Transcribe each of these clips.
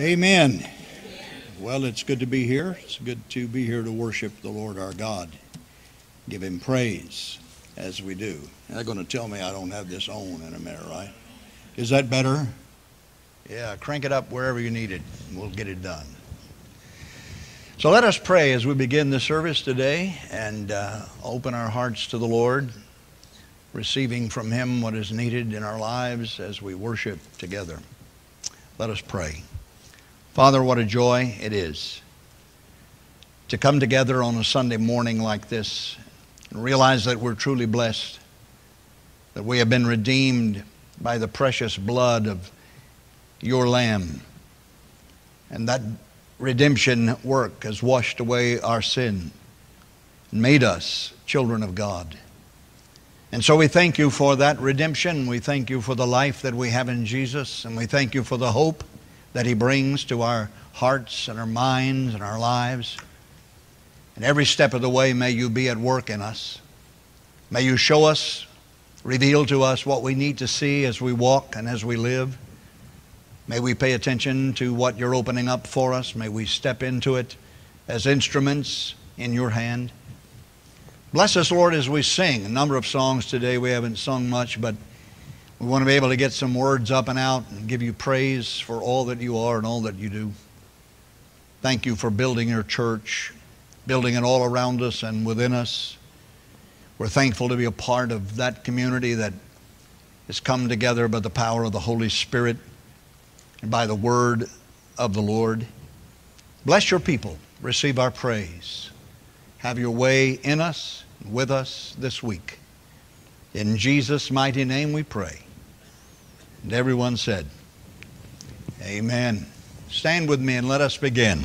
Amen. Well, it's good to be here. It's good to be here to worship the Lord our God. Give him praise as we do. They're going to tell me I don't have this on in a minute, right? Is that better? Yeah, crank it up wherever you need it, and we'll get it done. So let us pray as we begin the service today and uh, open our hearts to the Lord, receiving from Him what is needed in our lives as we worship together. Let us pray. Father, what a joy it is to come together on a Sunday morning like this and realize that we're truly blessed, that we have been redeemed by the precious blood of your Lamb, and that redemption work has washed away our sin and made us children of God. And so we thank you for that redemption. We thank you for the life that we have in Jesus, and we thank you for the hope that He brings to our hearts and our minds and our lives. And every step of the way, may you be at work in us. May you show us, reveal to us what we need to see as we walk and as we live. May we pay attention to what you're opening up for us. May we step into it as instruments in your hand. Bless us, Lord, as we sing. A number of songs today. We haven't sung much, but we want to be able to get some words up and out and give you praise for all that you are and all that you do. Thank you for building your church, building it all around us and within us. We're thankful to be a part of that community that has come together by the power of the Holy Spirit and by the word of the Lord. Bless your people. Receive our praise. Have your way in us, with us this week. In Jesus' mighty name we pray. And everyone said, Amen. Stand with me and let us begin.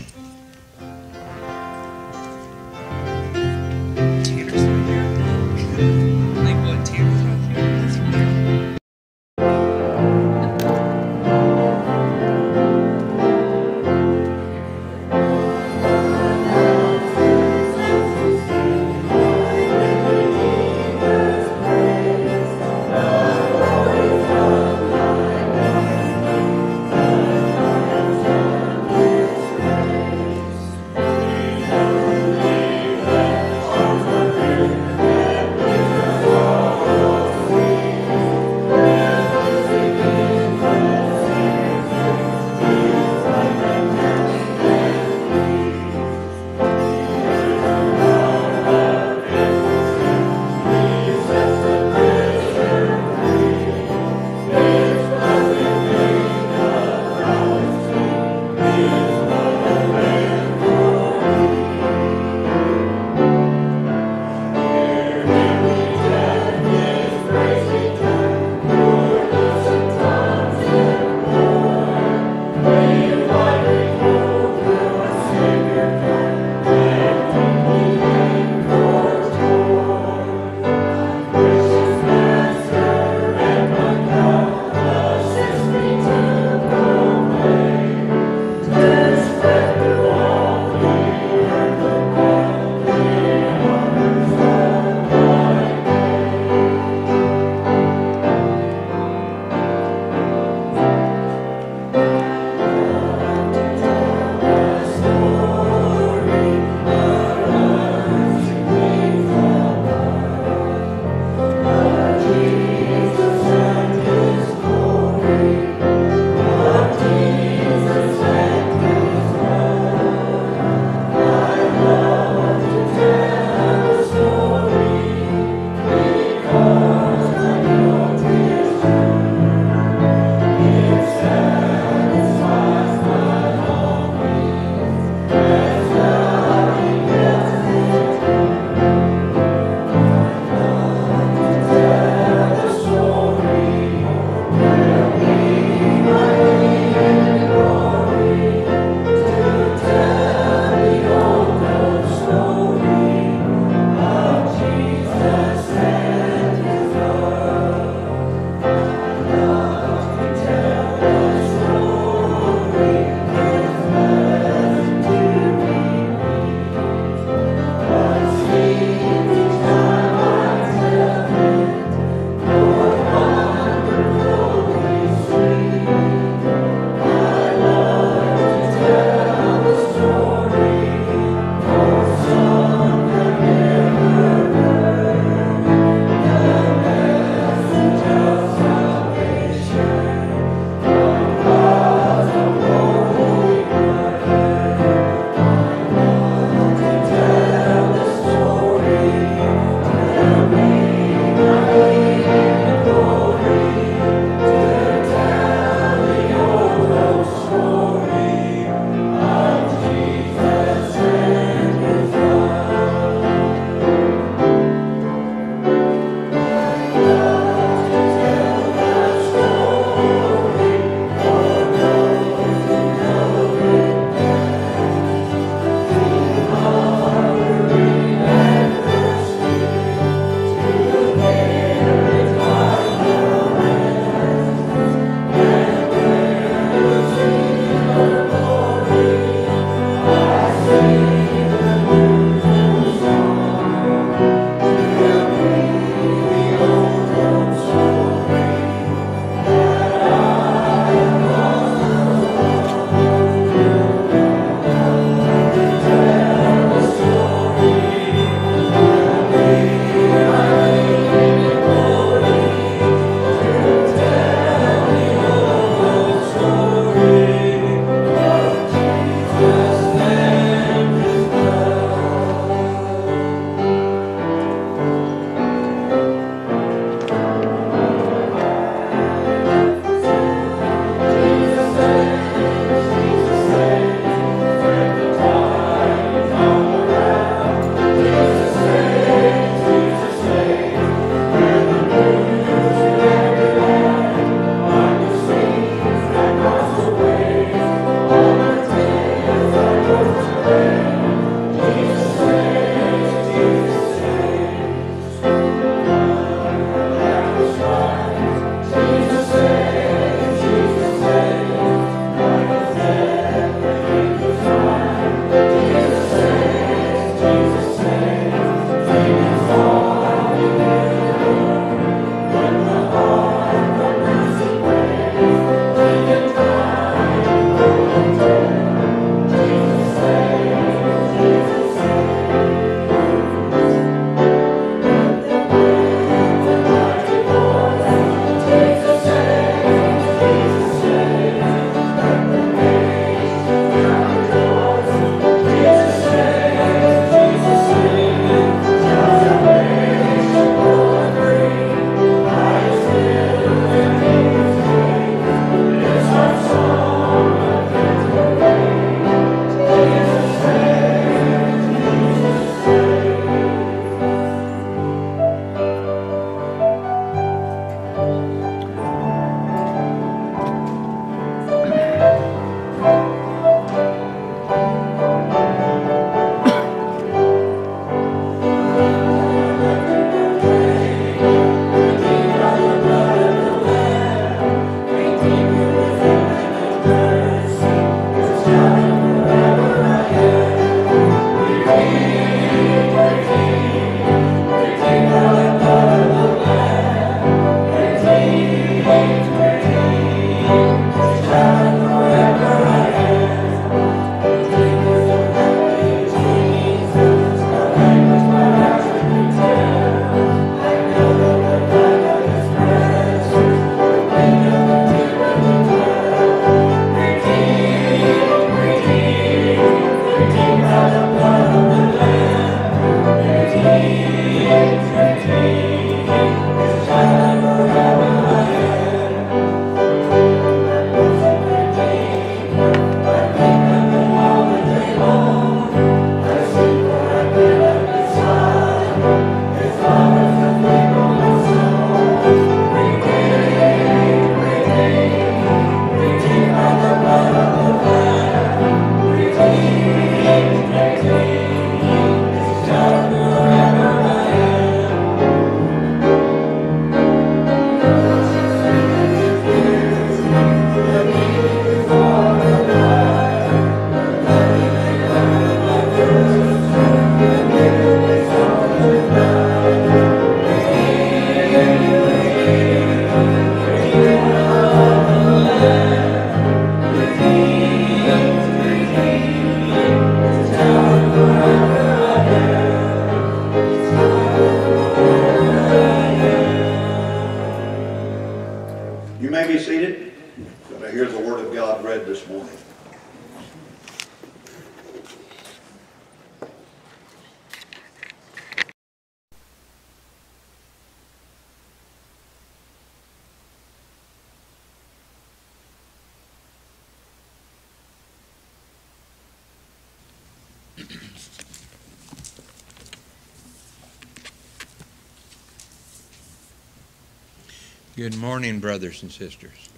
Good morning, brothers and sisters.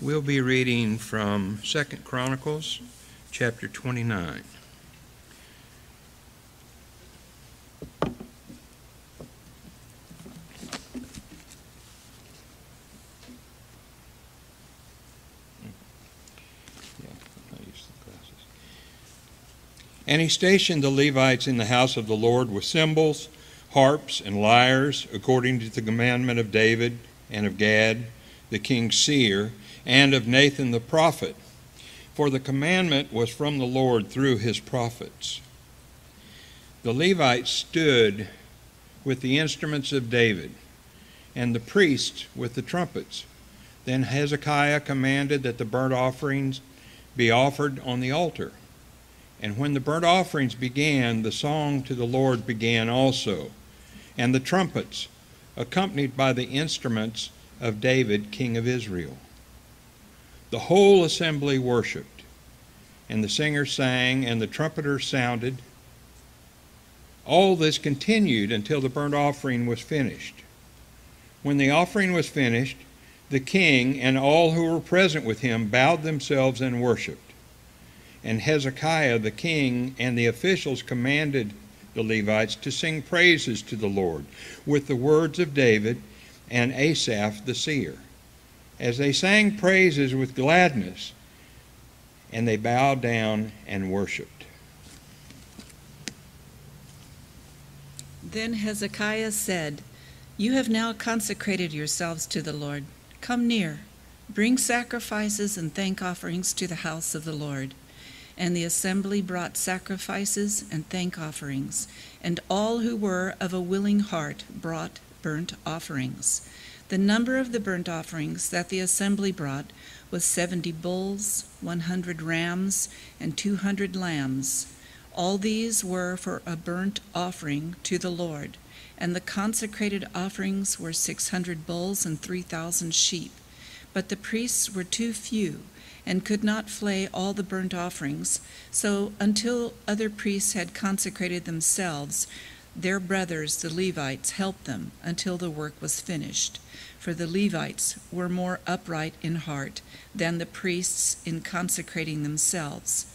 We'll be reading from Second Chronicles, chapter 29. And he stationed the Levites in the house of the Lord with cymbals, harps, and lyres, according to the commandment of David and of Gad, the king's seer, and of Nathan the prophet. For the commandment was from the Lord through his prophets. The Levites stood with the instruments of David, and the priests with the trumpets. Then Hezekiah commanded that the burnt offerings be offered on the altar and when the burnt offerings began, the song to the Lord began also, and the trumpets, accompanied by the instruments of David, king of Israel. The whole assembly worshiped, and the singers sang, and the trumpeters sounded. All this continued until the burnt offering was finished. When the offering was finished, the king and all who were present with him bowed themselves and worshiped. And Hezekiah the king and the officials commanded the Levites to sing praises to the Lord with the words of David and Asaph the seer. As they sang praises with gladness, and they bowed down and worshiped. Then Hezekiah said, You have now consecrated yourselves to the Lord. Come near, bring sacrifices and thank offerings to the house of the Lord. And the assembly brought sacrifices and thank offerings, and all who were of a willing heart brought burnt offerings. The number of the burnt offerings that the assembly brought was seventy bulls, one hundred rams, and two hundred lambs. All these were for a burnt offering to the Lord, and the consecrated offerings were six hundred bulls and three thousand sheep. But the priests were too few and could not flay all the burnt offerings. So until other priests had consecrated themselves, their brothers, the Levites, helped them until the work was finished. For the Levites were more upright in heart than the priests in consecrating themselves.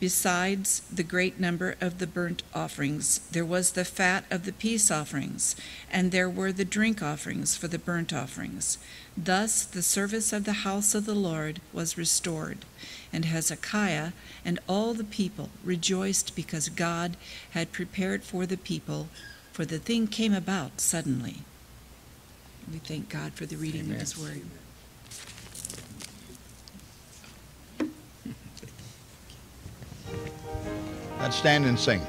Besides the great number of the burnt offerings, there was the fat of the peace offerings, and there were the drink offerings for the burnt offerings. Thus the service of the house of the Lord was restored, and Hezekiah and all the people rejoiced because God had prepared for the people, for the thing came about suddenly. We thank God for the reading Amen. of His word. Let's stand and sing.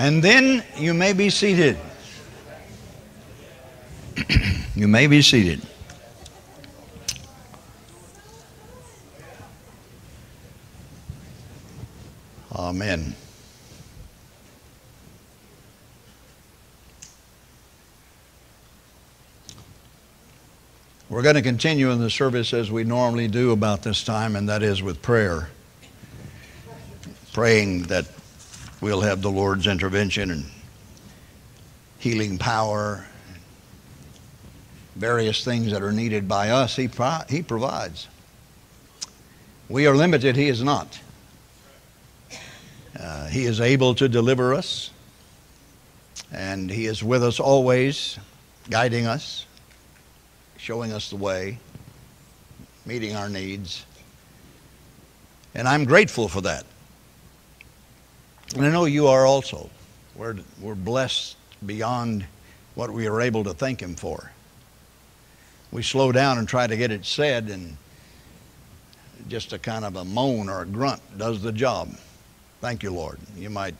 And then you may be seated. you may be seated. Amen. We're going to continue in the service as we normally do about this time, and that is with prayer. Praying that we'll have the Lord's intervention and healing power, various things that are needed by us, He, pro- he provides. We are limited, He is not. Uh, he is able to deliver us, and He is with us always, guiding us, showing us the way, meeting our needs. And I'm grateful for that. And I know you are also. We're, we're blessed beyond what we are able to thank Him for. We slow down and try to get it said, and just a kind of a moan or a grunt does the job. Thank you, Lord. You might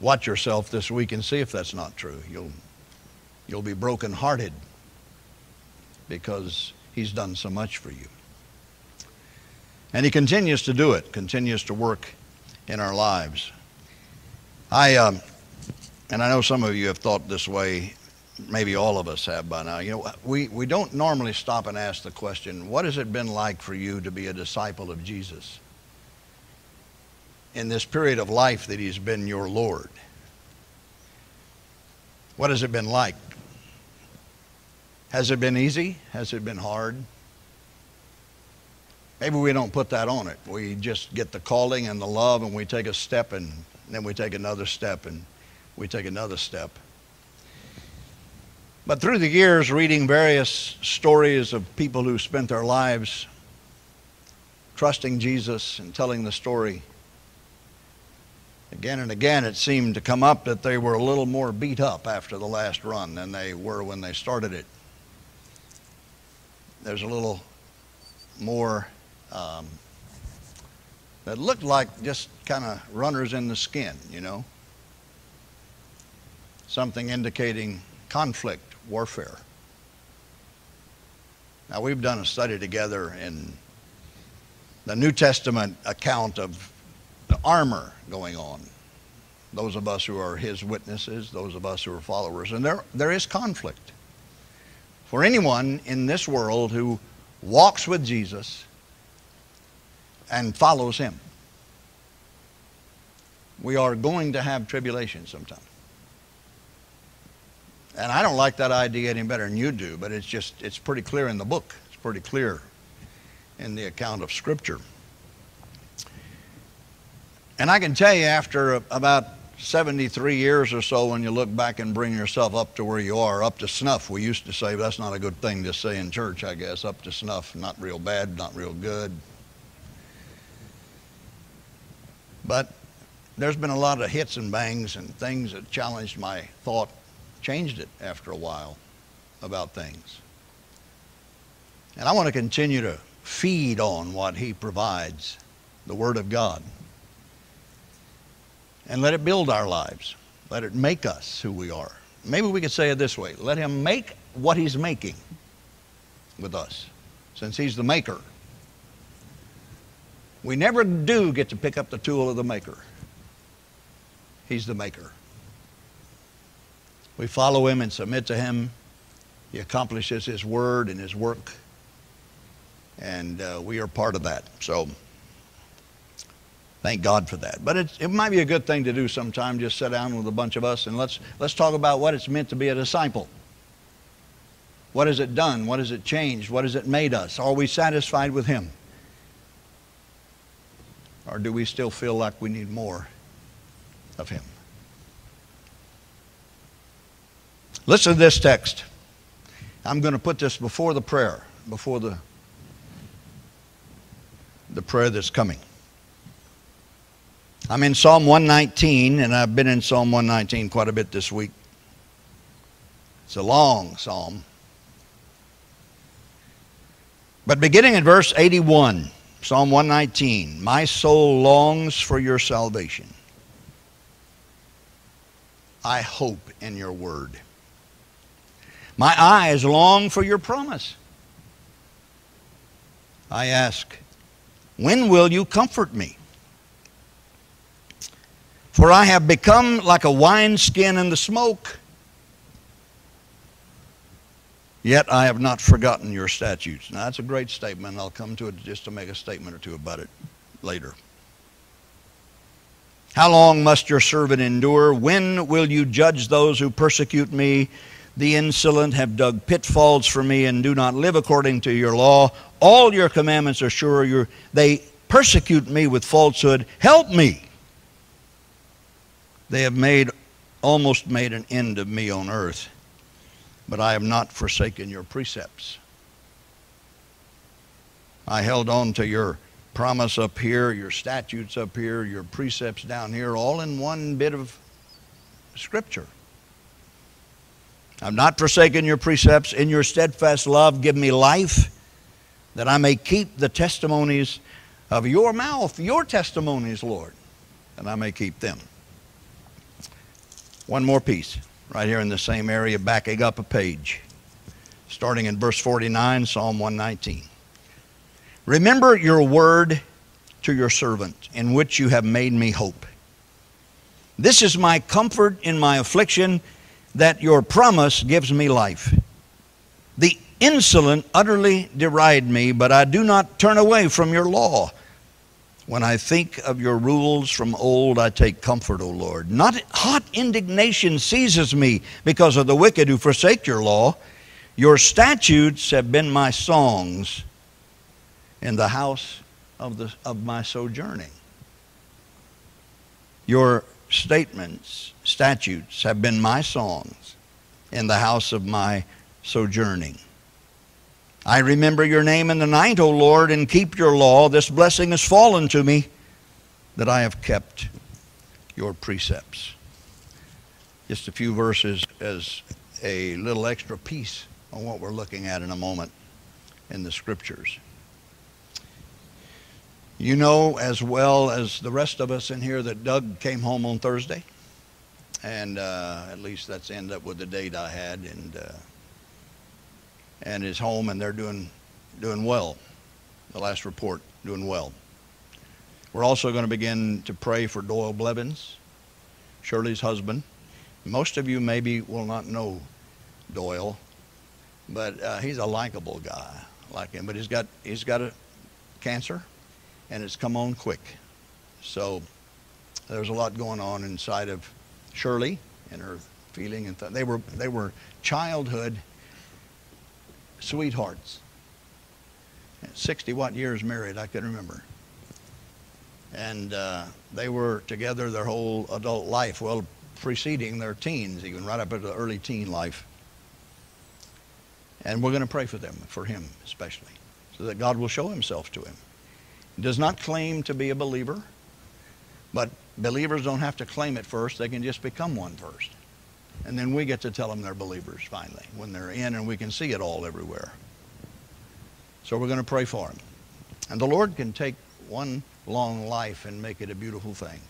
watch yourself this week and see if that's not true. You'll, you'll be brokenhearted because He's done so much for you. And He continues to do it, continues to work in our lives. I, um, and I know some of you have thought this way, maybe all of us have by now. You know, we, we don't normally stop and ask the question, what has it been like for you to be a disciple of Jesus in this period of life that He's been your Lord? What has it been like? Has it been easy? Has it been hard? Maybe we don't put that on it. We just get the calling and the love and we take a step and then we take another step and we take another step. But through the years, reading various stories of people who spent their lives trusting Jesus and telling the story, again and again it seemed to come up that they were a little more beat up after the last run than they were when they started it. There's a little more um, that looked like just kind of runners in the skin, you know. Something indicating conflict, warfare. Now, we've done a study together in the New Testament account of the armor going on. Those of us who are his witnesses, those of us who are followers. And there, there is conflict. for anyone in this world who walks with Jesus and follows him. We are going to have tribulation sometime. And I don't like that idea any better than you do, but it's just, it's pretty clear in the book. It's pretty clear in the account of Scripture. And I can tell you, after about 73 years or so, when you look back and bring yourself up to where you are, up to snuff, we used to say, that's not a good thing to say in church, I guess, up to snuff, not real bad, not real good. But there's been a lot of hits and bangs and things that challenged my thought, changed it after a while about things. And I want to continue to feed on what He provides, the Word of God. And let it build our lives. Let it make us who we are. Maybe we could say it this way let Him make what He's making with us, since He's the maker. We never do get to pick up the tool of the maker. He's the maker. We follow him and submit to him. He accomplishes his word and his work. And uh, we are part of that. So thank God for that. But it, it might be a good thing to do sometime, just sit down with a bunch of us and let's, let's talk about what it's meant to be a disciple. What has it done? What has it changed? What has it made us? Are we satisfied with him? Or do we still feel like we need more of him? Listen to this text. I'm going to put this before the prayer, before the, the prayer that's coming. I'm in Psalm 119, and I've been in Psalm 119 quite a bit this week. It's a long psalm. But beginning in verse 81, Psalm 119 My soul longs for your salvation. I hope in your word. My eyes long for your promise. I ask, when will you comfort me? For I have become like a wineskin in the smoke. Yet I have not forgotten your statutes. Now, that's a great statement. I'll come to it just to make a statement or two about it later. How long must your servant endure? When will you judge those who persecute me? The insolent have dug pitfalls for me and do not live according to your law. All your commandments are sure. they persecute me with falsehood. Help me. They have made almost made an end of me on earth but I have not forsaken your precepts. I held on to your promise up here, your statutes up here, your precepts down here, all in one bit of scripture. I've not forsaken your precepts. In your steadfast love, give me life, that I may keep the testimonies of your mouth, your testimonies, Lord, and I may keep them. One more piece right here in the same area, backing up a page, starting in verse 49, Psalm 119. Remember your word to your servant, in which you have made me hope. This is my comfort in my affliction, that your promise gives me life. The insolent utterly deride me, but I do not turn away from your law. When I think of your rules from old, I take comfort, O Lord. Not hot indignation seizes me because of the wicked who forsake your law. Your statutes have been my songs in the house of, the, of my sojourning. Your statements, statutes, have been my songs in the house of my sojourning. I remember your name in the night, O Lord, and keep your law. This blessing has fallen to me that I have kept your precepts. Just a few verses as a little extra piece on what we're looking at in a moment in the scriptures. You know as well as the rest of us in here that Doug came home on Thursday. And uh, at least that's ended up with the date I had. And uh, and is home, and they're doing, doing well. The last report, doing well. We're also going to begin to pray for Doyle Blevins, Shirley's husband. Most of you maybe will not know Doyle, but uh, he's a likable guy, like him. But he's got he's got a cancer, and it's come on quick. So there's a lot going on inside of Shirley and her feeling and th- they were they were childhood sweethearts. 60 what years married, I can remember. And uh, they were together their whole adult life, well, preceding their teens, even right up into the early teen life. And we're going to pray for them, for him especially, so that God will show himself to him. He does not claim to be a believer, but believers don't have to claim it first, they can just become one first. And then we get to tell them they're believers finally when they're in and we can see it all everywhere. So we're going to pray for them. And the Lord can take one long life and make it a beautiful thing,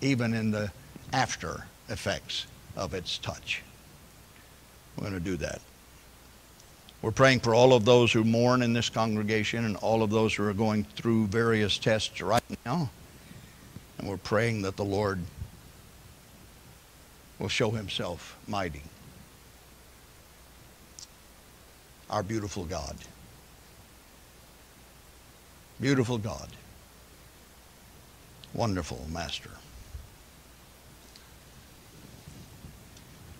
even in the after effects of its touch. We're going to do that. We're praying for all of those who mourn in this congregation and all of those who are going through various tests right now. And we're praying that the Lord will show himself mighty. Our beautiful God. Beautiful God. Wonderful Master.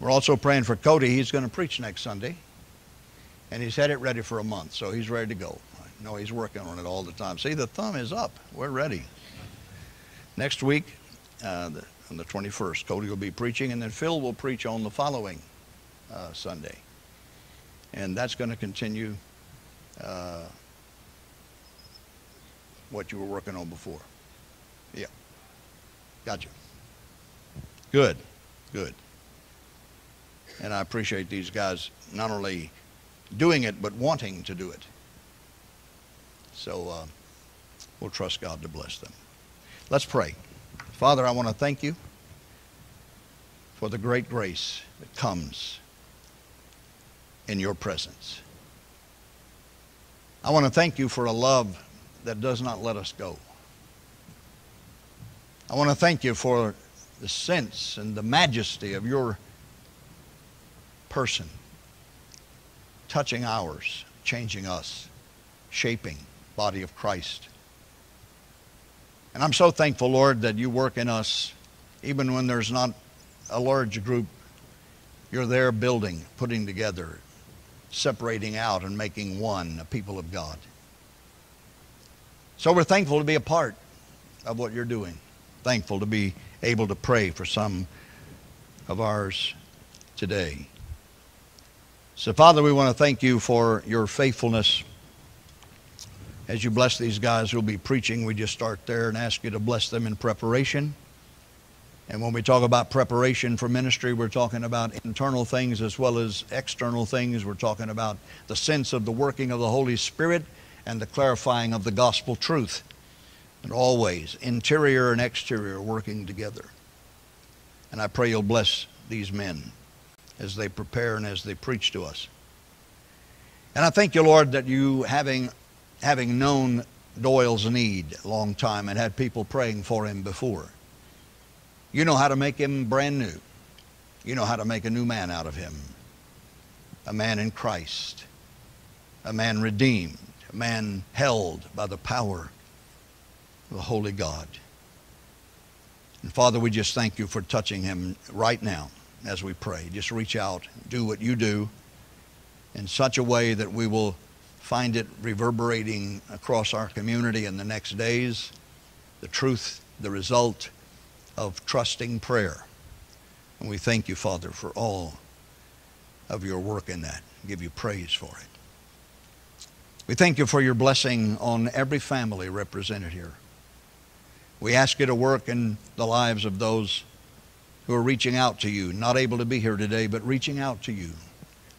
We're also praying for Cody. He's going to preach next Sunday. And he's had it ready for a month, so he's ready to go. I know he's working on it all the time. See, the thumb is up. We're ready. Next week, uh, the, on the 21st, Cody will be preaching, and then Phil will preach on the following uh, Sunday. And that's going to continue uh, what you were working on before. Yeah. Gotcha. Good. Good. And I appreciate these guys not only doing it, but wanting to do it. So uh, we'll trust God to bless them. Let's pray. Father, I want to thank you for the great grace that comes in your presence. I want to thank you for a love that does not let us go. I want to thank you for the sense and the majesty of your person touching ours, changing us, shaping body of Christ. And I'm so thankful, Lord, that you work in us even when there's not a large group. You're there building, putting together, separating out and making one, a people of God. So we're thankful to be a part of what you're doing. Thankful to be able to pray for some of ours today. So, Father, we want to thank you for your faithfulness. As you bless these guys who'll be preaching, we just start there and ask you to bless them in preparation. And when we talk about preparation for ministry, we're talking about internal things as well as external things. We're talking about the sense of the working of the Holy Spirit and the clarifying of the gospel truth. And always, interior and exterior working together. And I pray you'll bless these men as they prepare and as they preach to us. And I thank you, Lord, that you, having, having known Doyle's need a long time and had people praying for him before, you know how to make him brand new. You know how to make a new man out of him. A man in Christ. A man redeemed. A man held by the power of the Holy God. And Father, we just thank you for touching him right now as we pray. Just reach out, do what you do in such a way that we will find it reverberating across our community in the next days. The truth, the result of trusting prayer. And we thank you, Father, for all of your work in that. Give you praise for it. We thank you for your blessing on every family represented here. We ask you to work in the lives of those who are reaching out to you, not able to be here today, but reaching out to you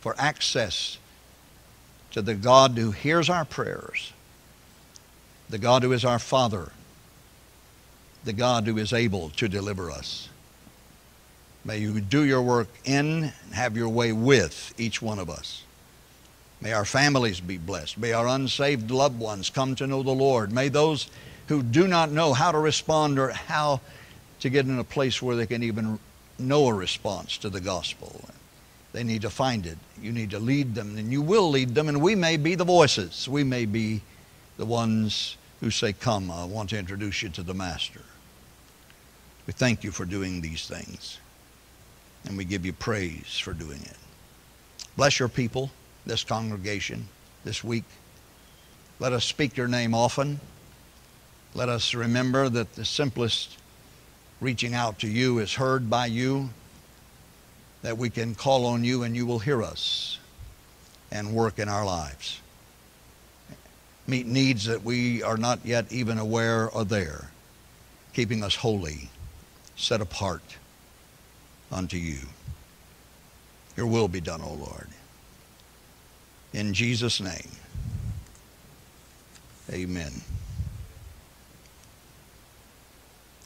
for access to the God who hears our prayers, the God who is our Father, the God who is able to deliver us. May you do your work in and have your way with each one of us. May our families be blessed. May our unsaved loved ones come to know the Lord. May those who do not know how to respond or how to get in a place where they can even know a response to the gospel They need to find it. You need to lead them, and you will lead them, and we may be the voices. We may be the ones who say, Come, I want to introduce you to the Master. We thank you for doing these things, and we give you praise for doing it. Bless your people, this congregation, this week. Let us speak your name often. Let us remember that the simplest reaching out to you is heard by you, that we can call on you and you will hear us and work in our lives. Meet needs that we are not yet even aware are there, keeping us holy, set apart unto you. Your will be done, O Lord. In Jesus' name, amen.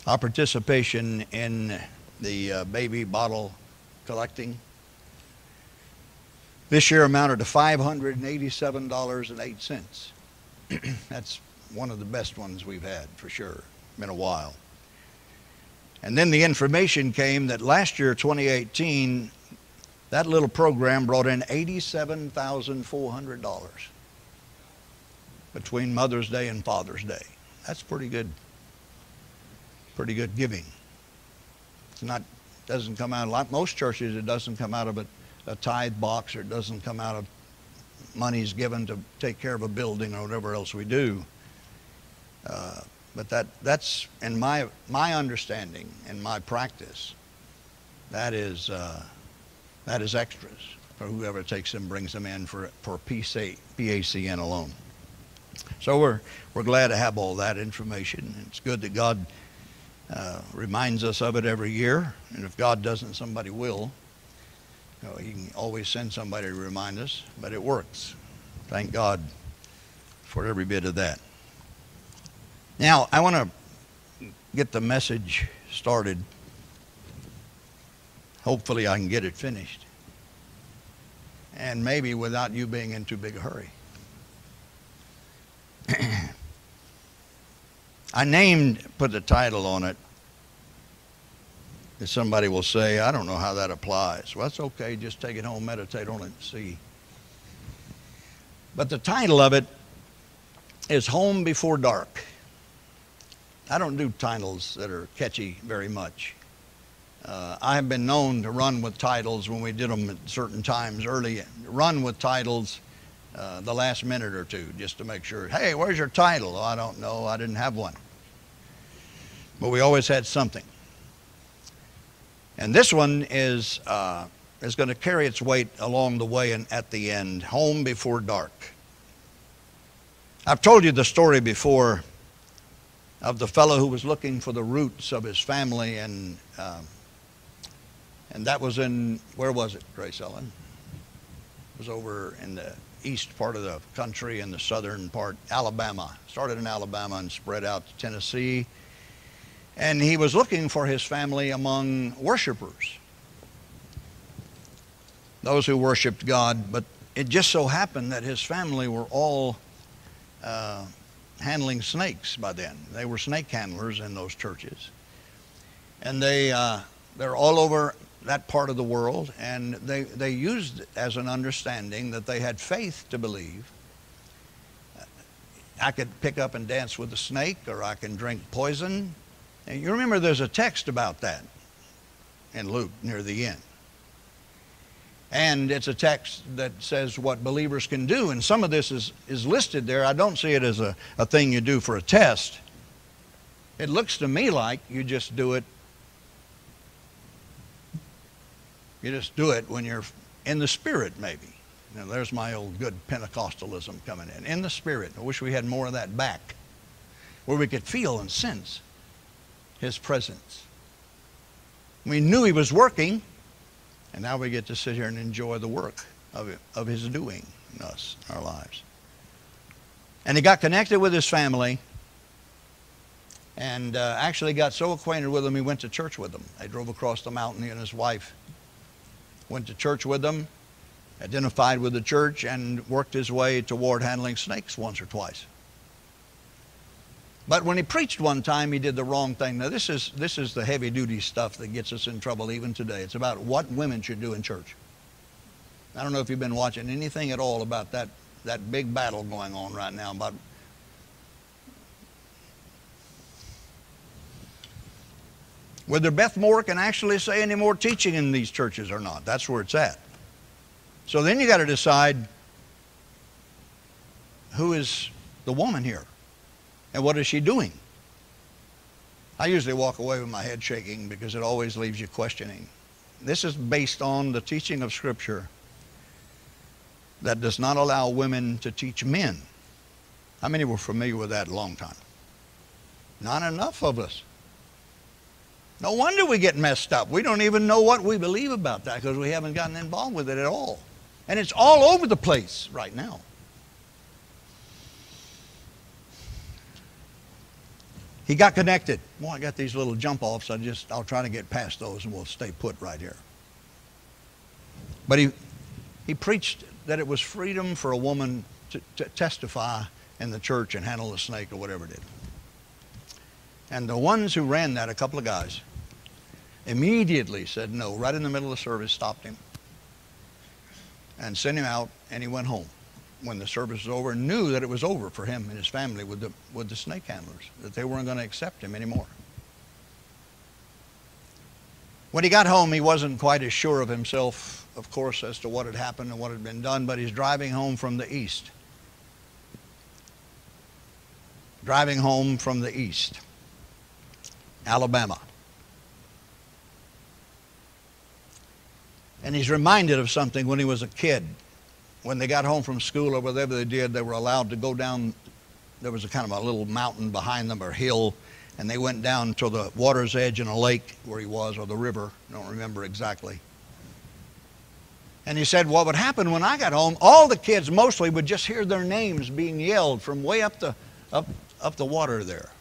Our participation in the uh, baby bottle collecting this year amounted to $587.08. That's one of the best ones we've had for sure. Been a while. And then the information came that last year, 2018, that little program brought in $87,400 between Mother's Day and Father's Day. That's pretty good pretty good giving. It's not doesn't come out like most churches. It doesn't come out of a, a tithe box or it doesn't come out of monies given to take care of a building or whatever else we do. Uh, but that that's in my my understanding and my practice. That is uh, that is extras for whoever takes them brings them in for for PCA, PACN alone. So we're we're glad to have all that information. It's good that God uh, reminds us of it every year. And if God doesn't, somebody will. He can always send somebody to remind us, but it works. Thank God for every bit of that. Now, I want to get the message started. Hopefully, I can get it finished. And maybe without you being in too big a hurry. I named, put the title on it. That somebody will say, I don't know how that applies. Well, that's okay. Just take it home, meditate on it, and see. But the title of it is Home Before Dark. I don't do titles that are catchy very much. Uh, I have been known to run with titles when we did them at certain times early, run with titles uh, the last minute or two just to make sure, hey, where's your title? Oh, I don't know. I didn't have one. But we always had something. And this one is, uh, is going to carry its weight along the way and at the end Home Before Dark. I've told you the story before of the fellow who was looking for the roots of his family, and, um, and that was in, where was it, Grace Ellen? It was over in the east part of the country in the southern part, Alabama. Started in Alabama and spread out to Tennessee and he was looking for his family among worshipers, those who worshiped God. But it just so happened that his family were all uh, handling snakes by then. They were snake handlers in those churches. And they, uh, they're all over that part of the world, and they, they used as an understanding that they had faith to believe. I could pick up and dance with a snake, or I can drink poison, and you remember there's a text about that in Luke near the end. And it's a text that says what believers can do. And some of this is, is listed there. I don't see it as a, a thing you do for a test. It looks to me like you just do it. You just do it when you're in the spirit, maybe. Now, there's my old good Pentecostalism coming in. In the spirit. I wish we had more of that back, where we could feel and sense his presence. We knew he was working, and now we get to sit here and enjoy the work of, of his doing in us, in our lives. And he got connected with his family and uh, actually got so acquainted with them, he went to church with them. They drove across the mountain, he and his wife went to church with them, identified with the church, and worked his way toward handling snakes once or twice. But when he preached one time, he did the wrong thing. Now, this is, this is the heavy duty stuff that gets us in trouble even today. It's about what women should do in church. I don't know if you've been watching anything at all about that, that big battle going on right now about whether Beth Moore can actually say any more teaching in these churches or not. That's where it's at. So then you got to decide who is the woman here and what is she doing? I usually walk away with my head shaking because it always leaves you questioning. This is based on the teaching of Scripture that does not allow women to teach men. How many were familiar with that a long time? Not enough of us. No wonder we get messed up. We don't even know what we believe about that because we haven't gotten involved with it at all. And it's all over the place right now. He got connected. Well, I got these little jump offs. I just I'll try to get past those and we'll stay put right here. But he he preached that it was freedom for a woman to, to testify in the church and handle the snake or whatever it is. And the ones who ran that, a couple of guys, immediately said no, right in the middle of the service, stopped him and sent him out, and he went home when the service was over knew that it was over for him and his family with the, with the snake handlers, that they weren't going to accept him anymore. When he got home, he wasn't quite as sure of himself, of course, as to what had happened and what had been done, but he's driving home from the east. Driving home from the east. Alabama. And he's reminded of something when he was a kid. When they got home from school or whatever they did, they were allowed to go down. There was a kind of a little mountain behind them or hill, and they went down to the water's edge in a lake where he was, or the river. I don't remember exactly. And he said, What would happen when I got home? All the kids mostly would just hear their names being yelled from way up the, up, up the water there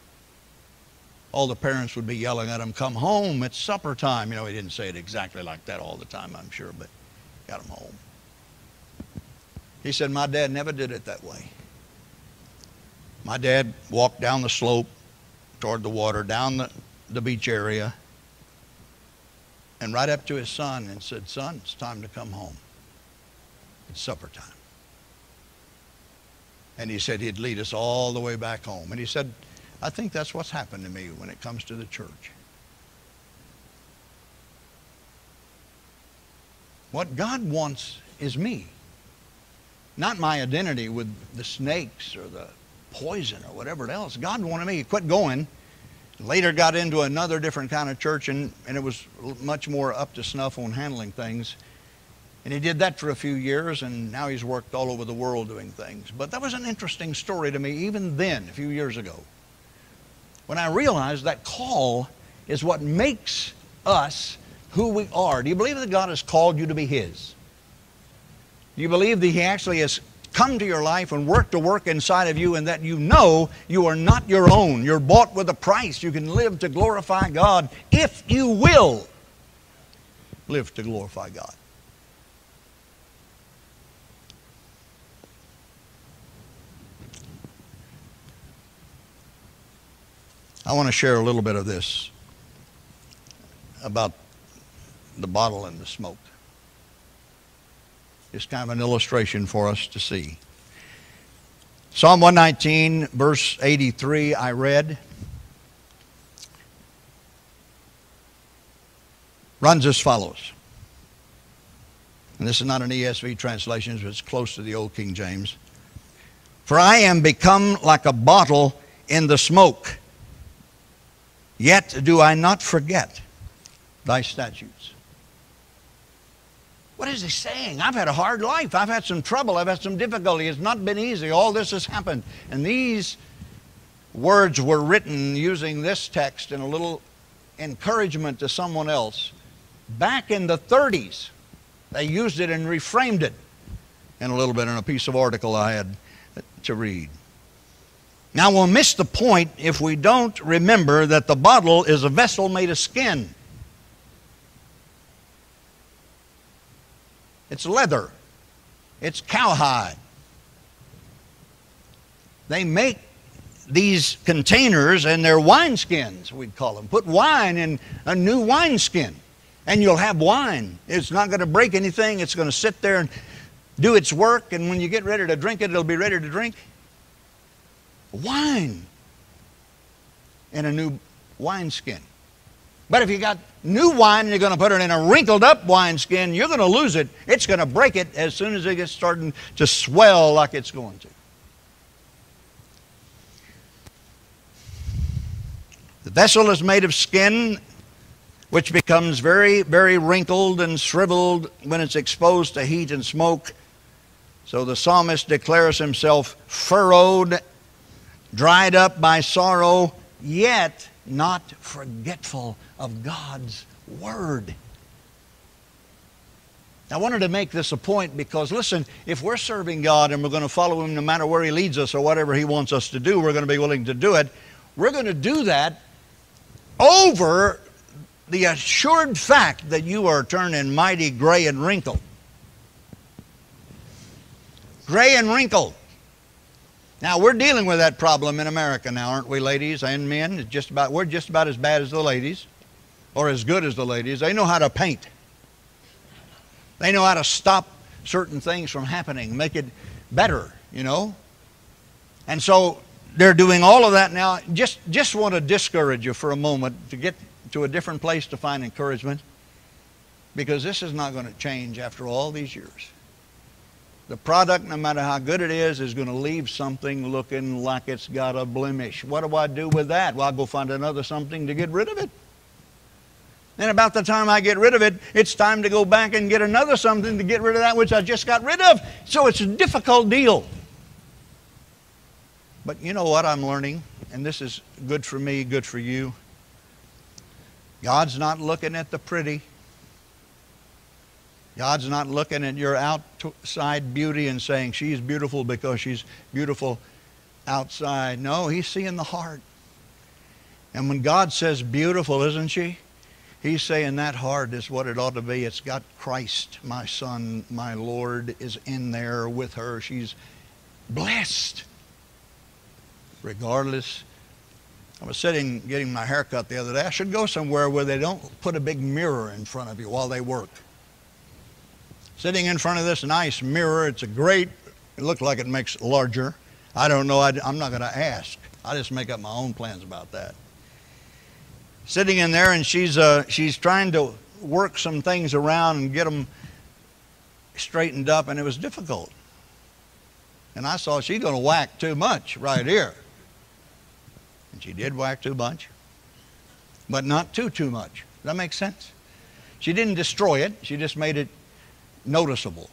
all the parents would be yelling at him, Come home, it's supper time. You know, he didn't say it exactly like that all the time, I'm sure, but got him home. He said, My dad never did it that way. My dad walked down the slope toward the water, down the, the beach area, and right up to his son and said, Son, it's time to come home. It's supper time. And he said he'd lead us all the way back home. And he said, I think that's what's happened to me when it comes to the church. What God wants is me, not my identity with the snakes or the poison or whatever else. God wanted me. to quit going. Later got into another different kind of church, and, and it was much more up to snuff on handling things. And he did that for a few years, and now he's worked all over the world doing things. But that was an interesting story to me, even then, a few years ago when I realized that call is what makes us who we are. Do you believe that God has called you to be His? Do you believe that He actually has come to your life and worked to work inside of you and that you know you are not your own? You're bought with a price. You can live to glorify God if you will live to glorify God. I want to share a little bit of this about the bottle and the smoke. It's kind of an illustration for us to see. Psalm 119, verse 83, I read, runs as follows. And this is not an ESV translation, but it's close to the old King James. For I am become like a bottle in the smoke Yet do I not forget thy statutes. What is he saying? I've had a hard life. I've had some trouble. I've had some difficulty. It's not been easy. All this has happened. And these words were written using this text in a little encouragement to someone else. Back in the 30s, they used it and reframed it in a little bit in a piece of article I had to read. Now, we'll miss the point if we don't remember that the bottle is a vessel made of skin. It's leather, it's cowhide. They make these containers and they're wineskins, we'd call them. Put wine in a new wineskin. And you'll have wine. It's not going to break anything. It's going to sit there and do its work. And when you get ready to drink it, it'll be ready to drink. Wine in a new wineskin. But if you got new wine and you're going to put it in a wrinkled up wineskin, you're going to lose it. It's going to break it as soon as it gets starting to swell like it's going to. The vessel is made of skin, which becomes very, very wrinkled and shriveled when it's exposed to heat and smoke. So the psalmist declares himself furrowed, dried up by sorrow, yet not forgetful of God's word. I wanted to make this a point because, listen, if we're serving God and we're going to follow Him no matter where He leads us or whatever He wants us to do, we're going to be willing to do it. We're going to do that over the assured fact that you are turning mighty gray and wrinkled. Gray and wrinkled. Now we're dealing with that problem in America now, aren't we, ladies and men? It's just about we're just about as bad as the ladies, or as good as the ladies. They know how to paint. They know how to stop certain things from happening, make it better, you know. And so they're doing all of that now. Just, just want to discourage you for a moment to get to a different place to find encouragement because this is not going to change after all these years. The product, no matter how good it is, is going to leave something looking like it's got a blemish. What do I do with that? Well, I'll go find another something to get rid of it. And about the time I get rid of it, it's time to go back and get another something to get rid of that which I just got rid of. So it's a difficult deal. But you know what I'm learning? And this is good for me, good for you. God's not looking at the pretty. God's not looking at your outside beauty and saying she's beautiful because she's beautiful outside. No, He's seeing the heart. And when God says beautiful, isn't she? He's saying that heart is what it ought to be. It's got Christ, my Son, my Lord, is in there with her. She's blessed regardless. I was sitting getting my hair cut the other day. I should go somewhere where they don't put a big mirror in front of you while they work. Sitting in front of this nice mirror, it's a great, it looks like it makes it larger. I don't know, I, I'm not going to ask. I just make up my own plans about that. Sitting in there, and she's, uh, she's trying to work some things around and get them straightened up, and it was difficult. And I saw she's going to whack too much right here. And she did whack too much, but not too, too much. Does that make sense? She didn't destroy it, she just made it noticeable.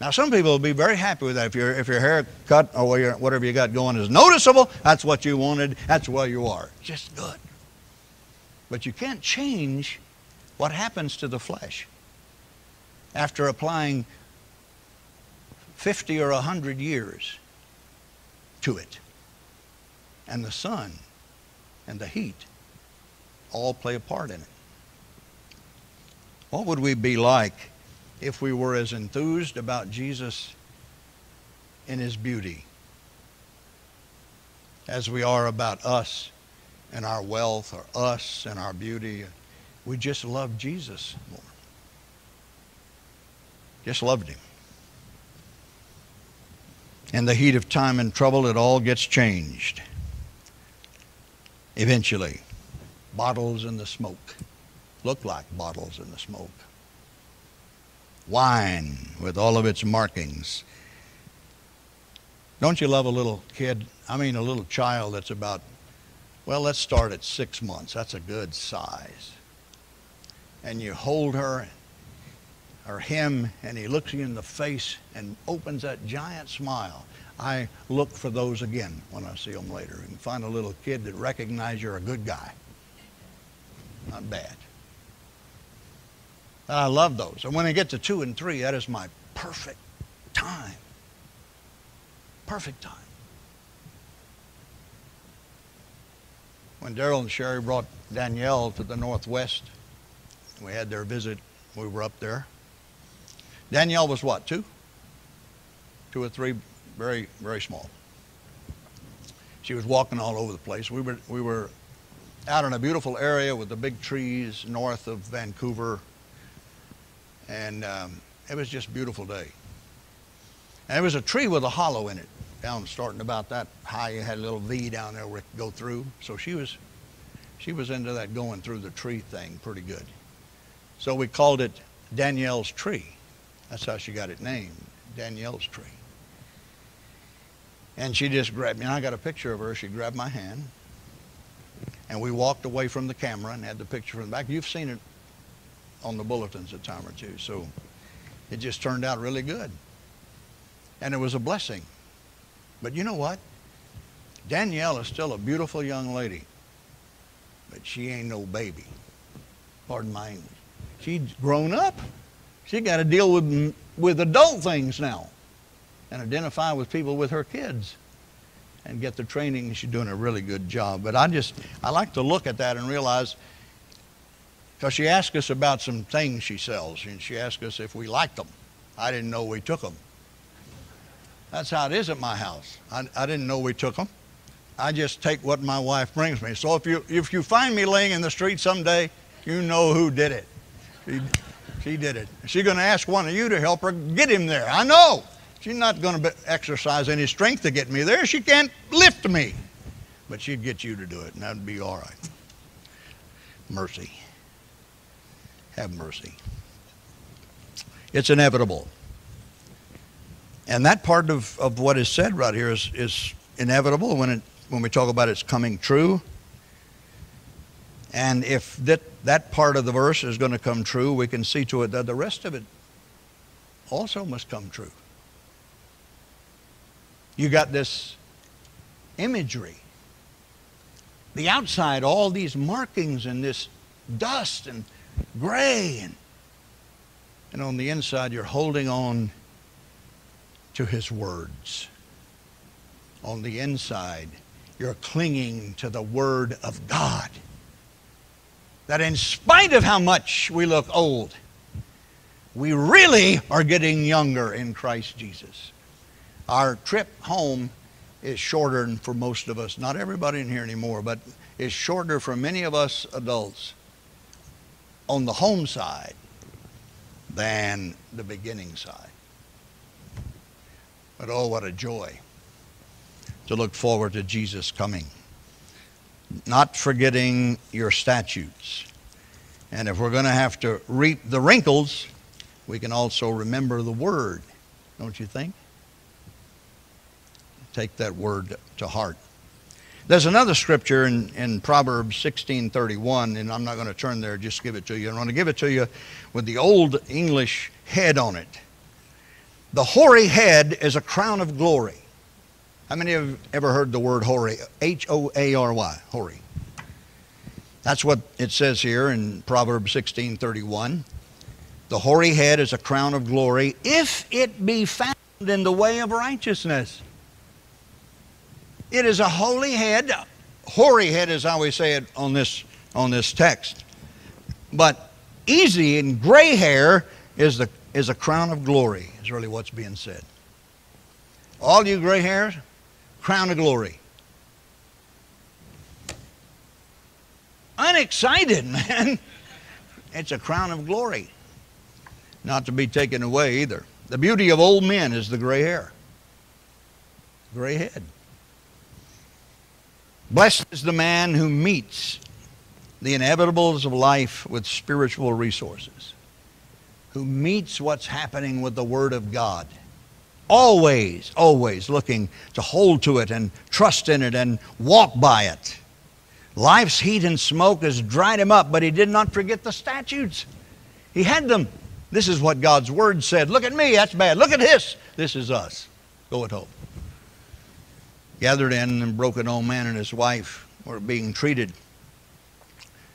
Now, some people will be very happy with that. If, your if your haircut or whatever you got going is noticeable, that's what you wanted, that's where you are. Just good. But you can't change what happens to the flesh after applying 50 or 100 years to it and the sun and the heat all play a part in it. What would we be like if we were as enthused about Jesus and his beauty as we are about us and our wealth or us and our beauty? We just love Jesus more. Just loved him. In the heat of time and trouble, it all gets changed eventually. Bottles in the smoke. Look like bottles in the smoke. Wine with all of its markings. Don't you love a little kid? I mean, a little child that's about, well, let's start at six months. That's a good size. And you hold her or him, and he looks you in the face and opens that giant smile. I look for those again when I see them later. and find a little kid that recognizes you're a good guy. Not bad. I love those. And when I get to two and three, that is my perfect time. Perfect time. When Daryl and Sherry brought Danielle to the Northwest, we had their visit. We were up there. Danielle was what, two? Two or three very, very small. She was walking all over the place. We were, we were out in a beautiful area with the big trees north of Vancouver. And um, it was just a beautiful day. And there was a tree with a hollow in it, down starting about that high. It had a little V down there where it could go through. So she was, she was into that going through the tree thing pretty good. So we called it Danielle's tree. That's how she got it named, Danielle's tree. And she just grabbed me, and I got a picture of her. She grabbed my hand, and we walked away from the camera and had the picture from the back. You've seen it on the bulletins a time or two, so it just turned out really good. And it was a blessing. But you know what? Danielle is still a beautiful young lady, but she ain't no baby. Pardon my English. She's grown up. She got to deal with, with adult things now and identify with people with her kids and get the training. She's doing a really good job. But I just, I like to look at that and realize, because she asked us about some things she sells, and she asked us if we liked them. I didn't know we took them. That's how it is at my house. I, I didn't know we took them. I just take what my wife brings me. So if you, if you find me laying in the street someday, you know who did it. She, she did it. She's going to ask one of you to help her get him there. I know. She's not going to exercise any strength to get me there. She can't lift me. But she'd get you to do it, and that'd be all right. Mercy. Have mercy. It's inevitable. And that part of, of what is said right here is, is inevitable when, it, when we talk about it's coming true. And if that, that part of the verse is going to come true, we can see to it that the rest of it also must come true. You got this imagery. The outside, all these markings and this dust and gray. And, and on the inside, you're holding on to his words. On the inside, you're clinging to the word of God that in spite of how much we look old, we really are getting younger in Christ Jesus. Our trip home is shorter for most of us, not everybody in here anymore, but is shorter for many of us adults on the home side than the beginning side. But oh, what a joy to look forward to Jesus coming not forgetting your statutes. And if we're going to have to reap the wrinkles, we can also remember the word, don't you think? Take that word to heart. There's another scripture in, in Proverbs 16:31, and I'm not going to turn there, just give it to you. I'm going to give it to you with the old English head on it. The hoary head is a crown of glory. How many have ever heard the word hoary? H O A R Y, hoary. That's what it says here in Proverbs 16:31. The hoary head is a crown of glory if it be found in the way of righteousness. It is a holy head, hoary head is how we say it on this on this text. But easy and gray hair is the is a crown of glory, is really what's being said. All you gray hairs, crown of glory. Unexcited, man. It's a crown of glory. Not to be taken away either. The beauty of old men is the gray hair, gray head. Blessed is the man who meets the inevitables of life with spiritual resources, who meets what's happening with the Word of God always, always looking to hold to it and trust in it and walk by it. Life's heat and smoke has dried him up, but he did not forget the statutes. He had them. This is what God's Word said. Look at me, that's bad. Look at this, this is us. Go at home. Gathered in and the broken old man and his wife were being treated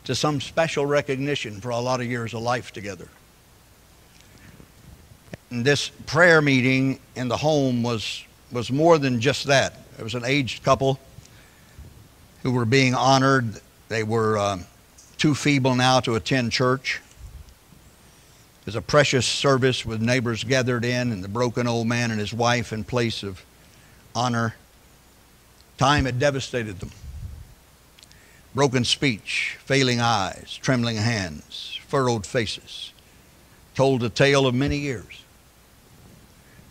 to some special recognition for a lot of years of life together this prayer meeting in the home was, was more than just that. It was an aged couple who were being honored. They were uh, too feeble now to attend church. It was a precious service with neighbors gathered in and the broken old man and his wife in place of honor. Time had devastated them. broken speech, failing eyes, trembling hands, furrowed faces, told a tale of many years.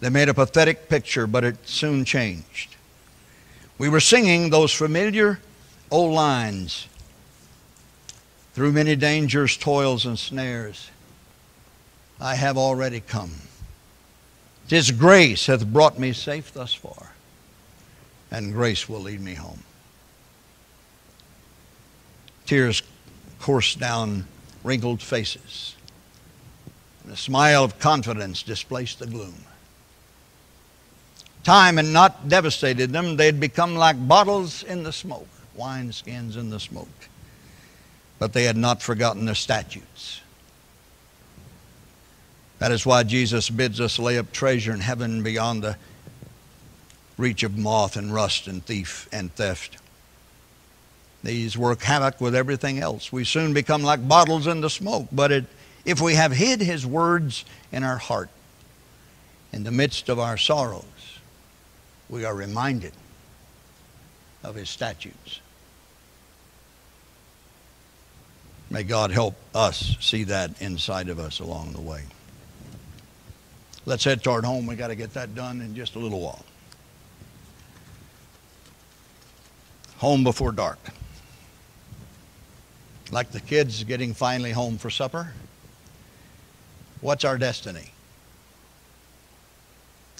They made a pathetic picture, but it soon changed. We were singing those familiar old lines through many dangers, toils, and snares. I have already come. His grace hath brought me safe thus far, and grace will lead me home. Tears coursed down wrinkled faces, and a smile of confidence displaced the gloom. Time had not devastated them, they had become like bottles in the smoke, wineskins in the smoke. But they had not forgotten their statutes. That is why Jesus bids us lay up treasure in heaven beyond the reach of moth and rust and thief and theft. These work havoc with everything else. We soon become like bottles in the smoke. But it, if we have hid his words in our heart, in the midst of our sorrows, we are reminded of his statutes. May God help us see that inside of us along the way. Let's head toward home. We've got to get that done in just a little while. Home before dark. Like the kids getting finally home for supper. What's our destiny?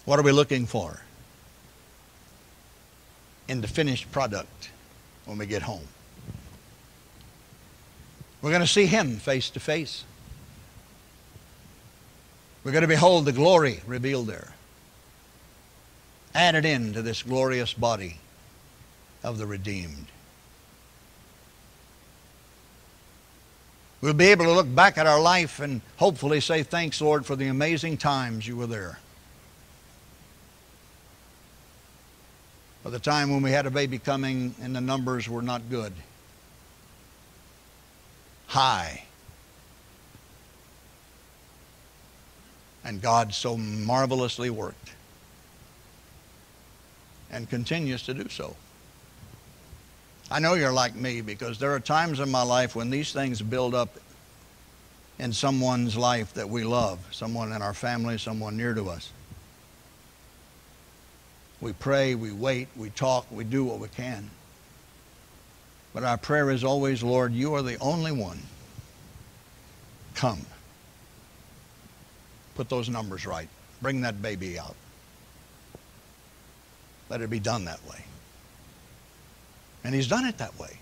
What are we looking for in the finished product when we get home? We're going to see Him face to face. We're going to behold the glory revealed there, added into this glorious body of the redeemed. We'll be able to look back at our life and hopefully say, Thanks, Lord, for the amazing times you were there. For the time when we had a baby coming and the numbers were not good, high. And God so marvelously worked and continues to do so. I know you're like me because there are times in my life when these things build up in someone's life that we love, someone in our family, someone near to us. We pray, we wait, we talk, we do what we can. But our prayer is always, Lord, you are the only one. Come. Put those numbers right. Bring that baby out. Let it be done that way. And he's done it that way.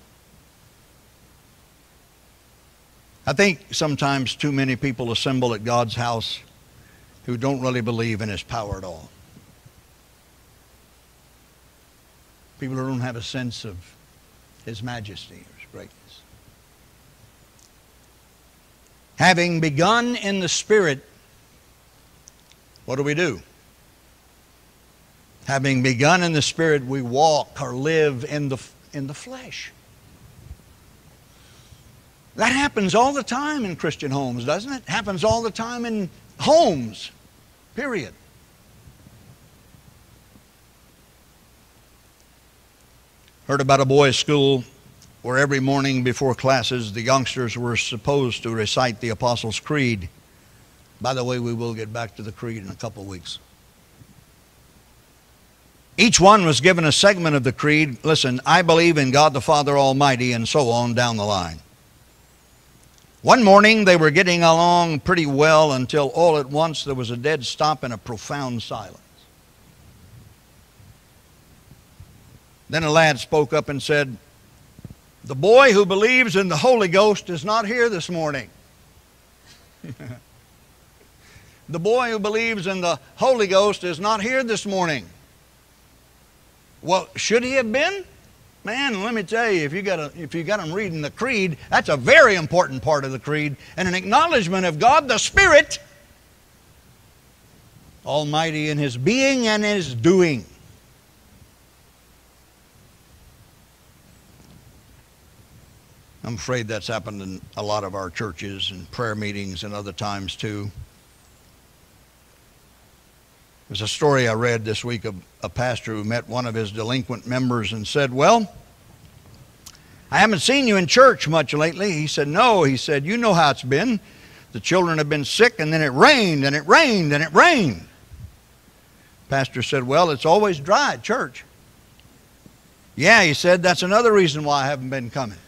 I think sometimes too many people assemble at God's house who don't really believe in his power at all. People who don't have a sense of his majesty or his greatness. Having begun in the Spirit, what do we do? Having begun in the Spirit, we walk or live in the in the flesh. That happens all the time in Christian homes, doesn't it? Happens all the time in homes, period. Heard about a boys' school where every morning before classes the youngsters were supposed to recite the Apostles' Creed. By the way, we will get back to the Creed in a couple weeks. Each one was given a segment of the creed. Listen, I believe in God the Father Almighty, and so on down the line. One morning they were getting along pretty well until all at once there was a dead stop and a profound silence. Then a lad spoke up and said, The boy who believes in the Holy Ghost is not here this morning. the boy who believes in the Holy Ghost is not here this morning. Well, should he have been? Man, let me tell you, if you got a, if you got him reading the creed, that's a very important part of the creed and an acknowledgement of God the Spirit, Almighty in His being and His doing. I'm afraid that's happened in a lot of our churches and prayer meetings and other times too. There's a story I read this week of a pastor who met one of his delinquent members and said, Well, I haven't seen you in church much lately. He said, No. He said, You know how it's been. The children have been sick, and then it rained, and it rained, and it rained. Pastor said, Well, it's always dry at church. Yeah, he said, That's another reason why I haven't been coming.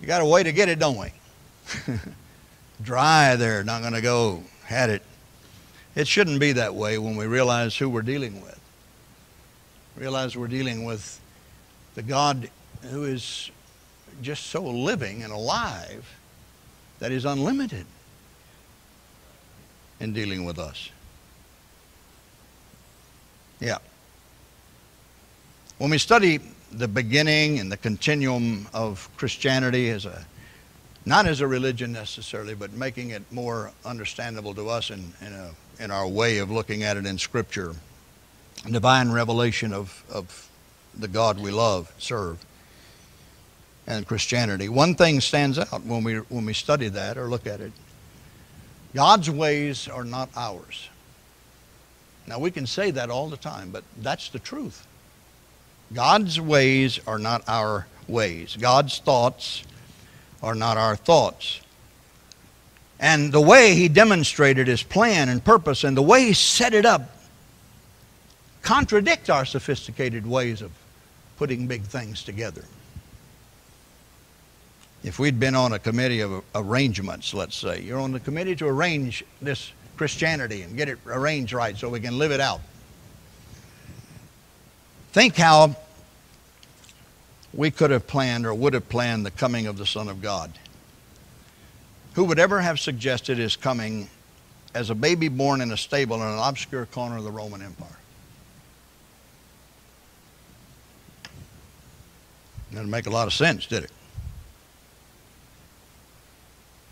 You got a way to get it, don't we? dry there, not going to go. Had it. It shouldn't be that way when we realize who we're dealing with. Realize we're dealing with the God who is just so living and alive that is unlimited in dealing with us. Yeah. When we study the beginning and the continuum of Christianity as a not as a religion necessarily, but making it more understandable to us in, in, a, in our way of looking at it in Scripture, divine revelation of, of the God we love, serve, and Christianity. One thing stands out when we, when we study that or look at it God's ways are not ours. Now, we can say that all the time, but that's the truth. God's ways are not our ways. God's thoughts are not our thoughts. And the way he demonstrated his plan and purpose and the way he set it up contradict our sophisticated ways of putting big things together. If we'd been on a committee of arrangements, let's say, you're on the committee to arrange this Christianity and get it arranged right so we can live it out. Think how we could have planned or would have planned the coming of the Son of God. Who would ever have suggested his coming as a baby born in a stable in an obscure corner of the Roman Empire? Didn't make a lot of sense, did it?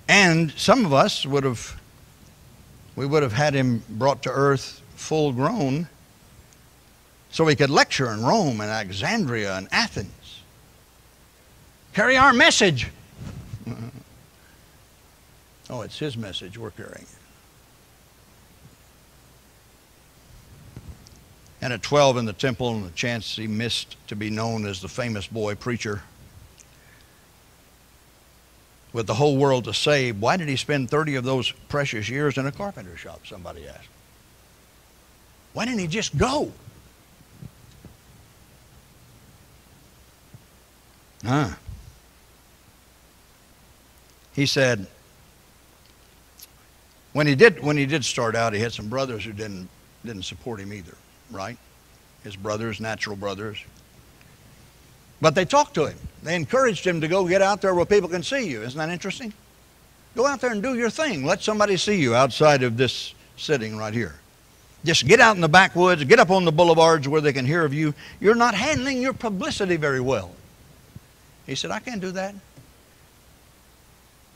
And some of us would have, we would have had him brought to earth full grown so he could lecture in Rome and Alexandria and Athens. Carry our message. Oh, it's his message we're carrying. And at 12 in the temple, and the chance he missed to be known as the famous boy preacher, with the whole world to save, why did he spend 30 of those precious years in a carpenter shop? Somebody asked. Why didn't he just go? Huh. He said, when he did when he did start out, he had some brothers who didn't didn't support him either, right? His brothers, natural brothers. But they talked to him. They encouraged him to go get out there where people can see you. Isn't that interesting? Go out there and do your thing. Let somebody see you outside of this sitting right here. Just get out in the backwoods, get up on the boulevards where they can hear of you. You're not handling your publicity very well. He said, I can't do that.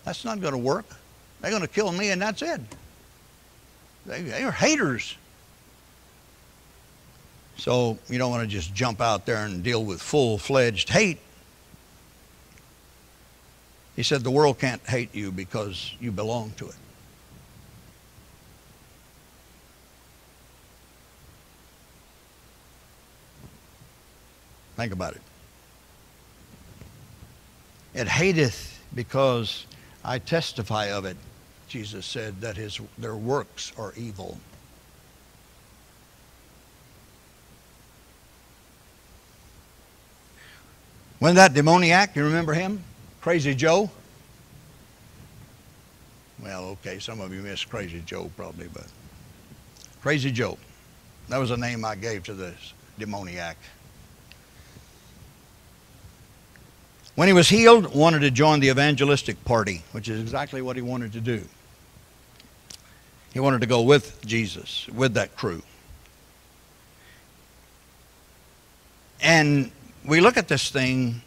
That's not going to work. They're going to kill me, and that's it. They, they're haters. So you don't want to just jump out there and deal with full fledged hate. He said, The world can't hate you because you belong to it. Think about it. It hateth because I testify of it, Jesus said, that his, their works are evil. When that demoniac, you remember him? Crazy Joe? Well, okay, some of you missed Crazy Joe probably, but Crazy Joe. That was a name I gave to this demoniac. When he was healed, wanted to join the evangelistic party, which is exactly what he wanted to do. He wanted to go with Jesus, with that crew. And we look at this thing.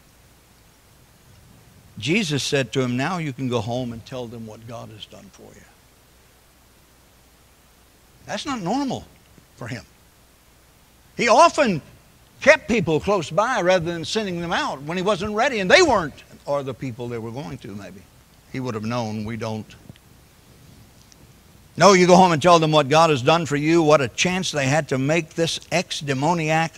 Jesus said to him, Now you can go home and tell them what God has done for you. That's not normal for him. He often kept people close by rather than sending them out when he wasn't ready, and they weren't, or the people they were going to, maybe. He would have known. We don't. No, you go home and tell them what God has done for you, what a chance they had to make this ex demoniac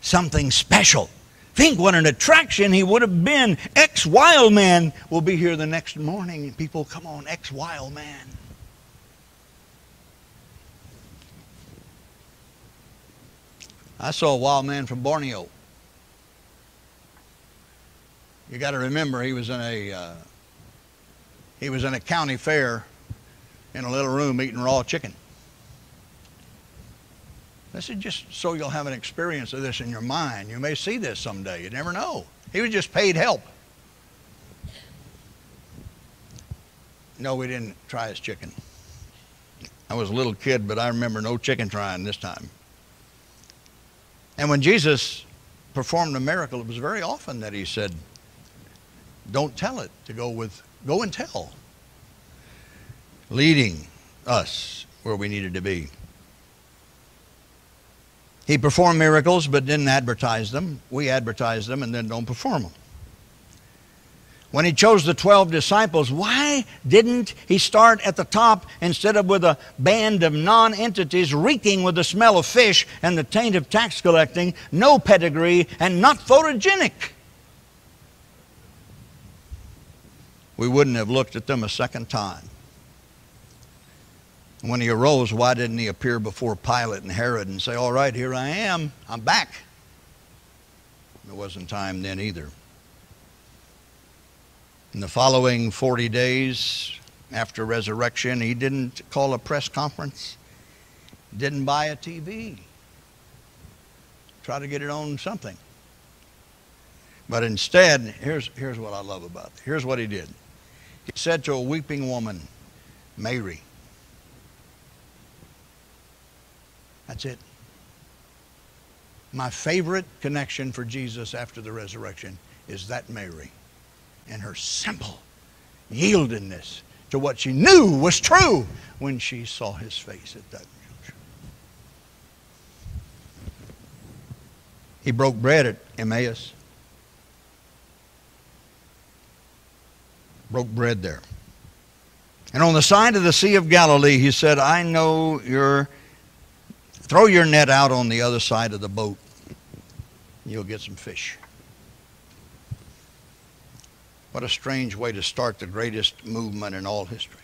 something special, Think what an attraction he would have been. Ex wild man will be here the next morning. People, come on, ex wild man. I saw a wild man from Borneo. You got to remember he was in a uh, he was in a county fair in a little room eating raw chicken. This is just so you'll have an experience of this in your mind. You may see this someday. You never know. He was just paid help. No, we didn't try his chicken. I was a little kid, but I remember no chicken trying this time. And when Jesus performed a miracle, it was very often that he said, Don't tell it, to go with, go and tell. Leading us where we needed to be. He performed miracles but didn't advertise them. We advertise them and then don't perform them. When he chose the 12 disciples, why didn't he start at the top instead of with a band of non entities reeking with the smell of fish and the taint of tax collecting, no pedigree, and not photogenic? We wouldn't have looked at them a second time. When he arose, why didn't he appear before Pilate and Herod and say, All right, here I am, I'm back? There wasn't time then either. In the following 40 days after resurrection, he didn't call a press conference, didn't buy a TV, try to get it on something. But instead, here's, here's what I love about it. Here's what he did. He said to a weeping woman, Mary, That's it. My favorite connection for Jesus after the resurrection is that Mary and her simple yieldedness to what she knew was true when she saw his face at that juncture. He broke bread at Emmaus. Broke bread there. And on the side of the Sea of Galilee, he said, I know you're Throw your net out on the other side of the boat. You'll get some fish. What a strange way to start the greatest movement in all history.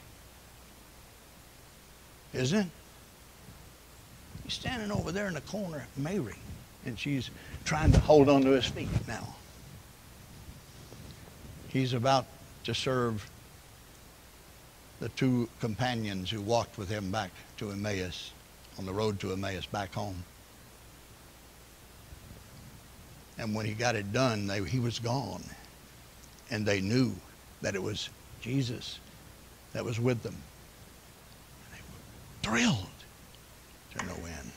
Isn't it? He's standing over there in the corner, Mary, and she's trying to hold on to his feet now. He's about to serve the two companions who walked with him back to Emmaus on the road to Emmaus back home. And when he got it done, they, he was gone. And they knew that it was Jesus that was with them. And they were thrilled to no end.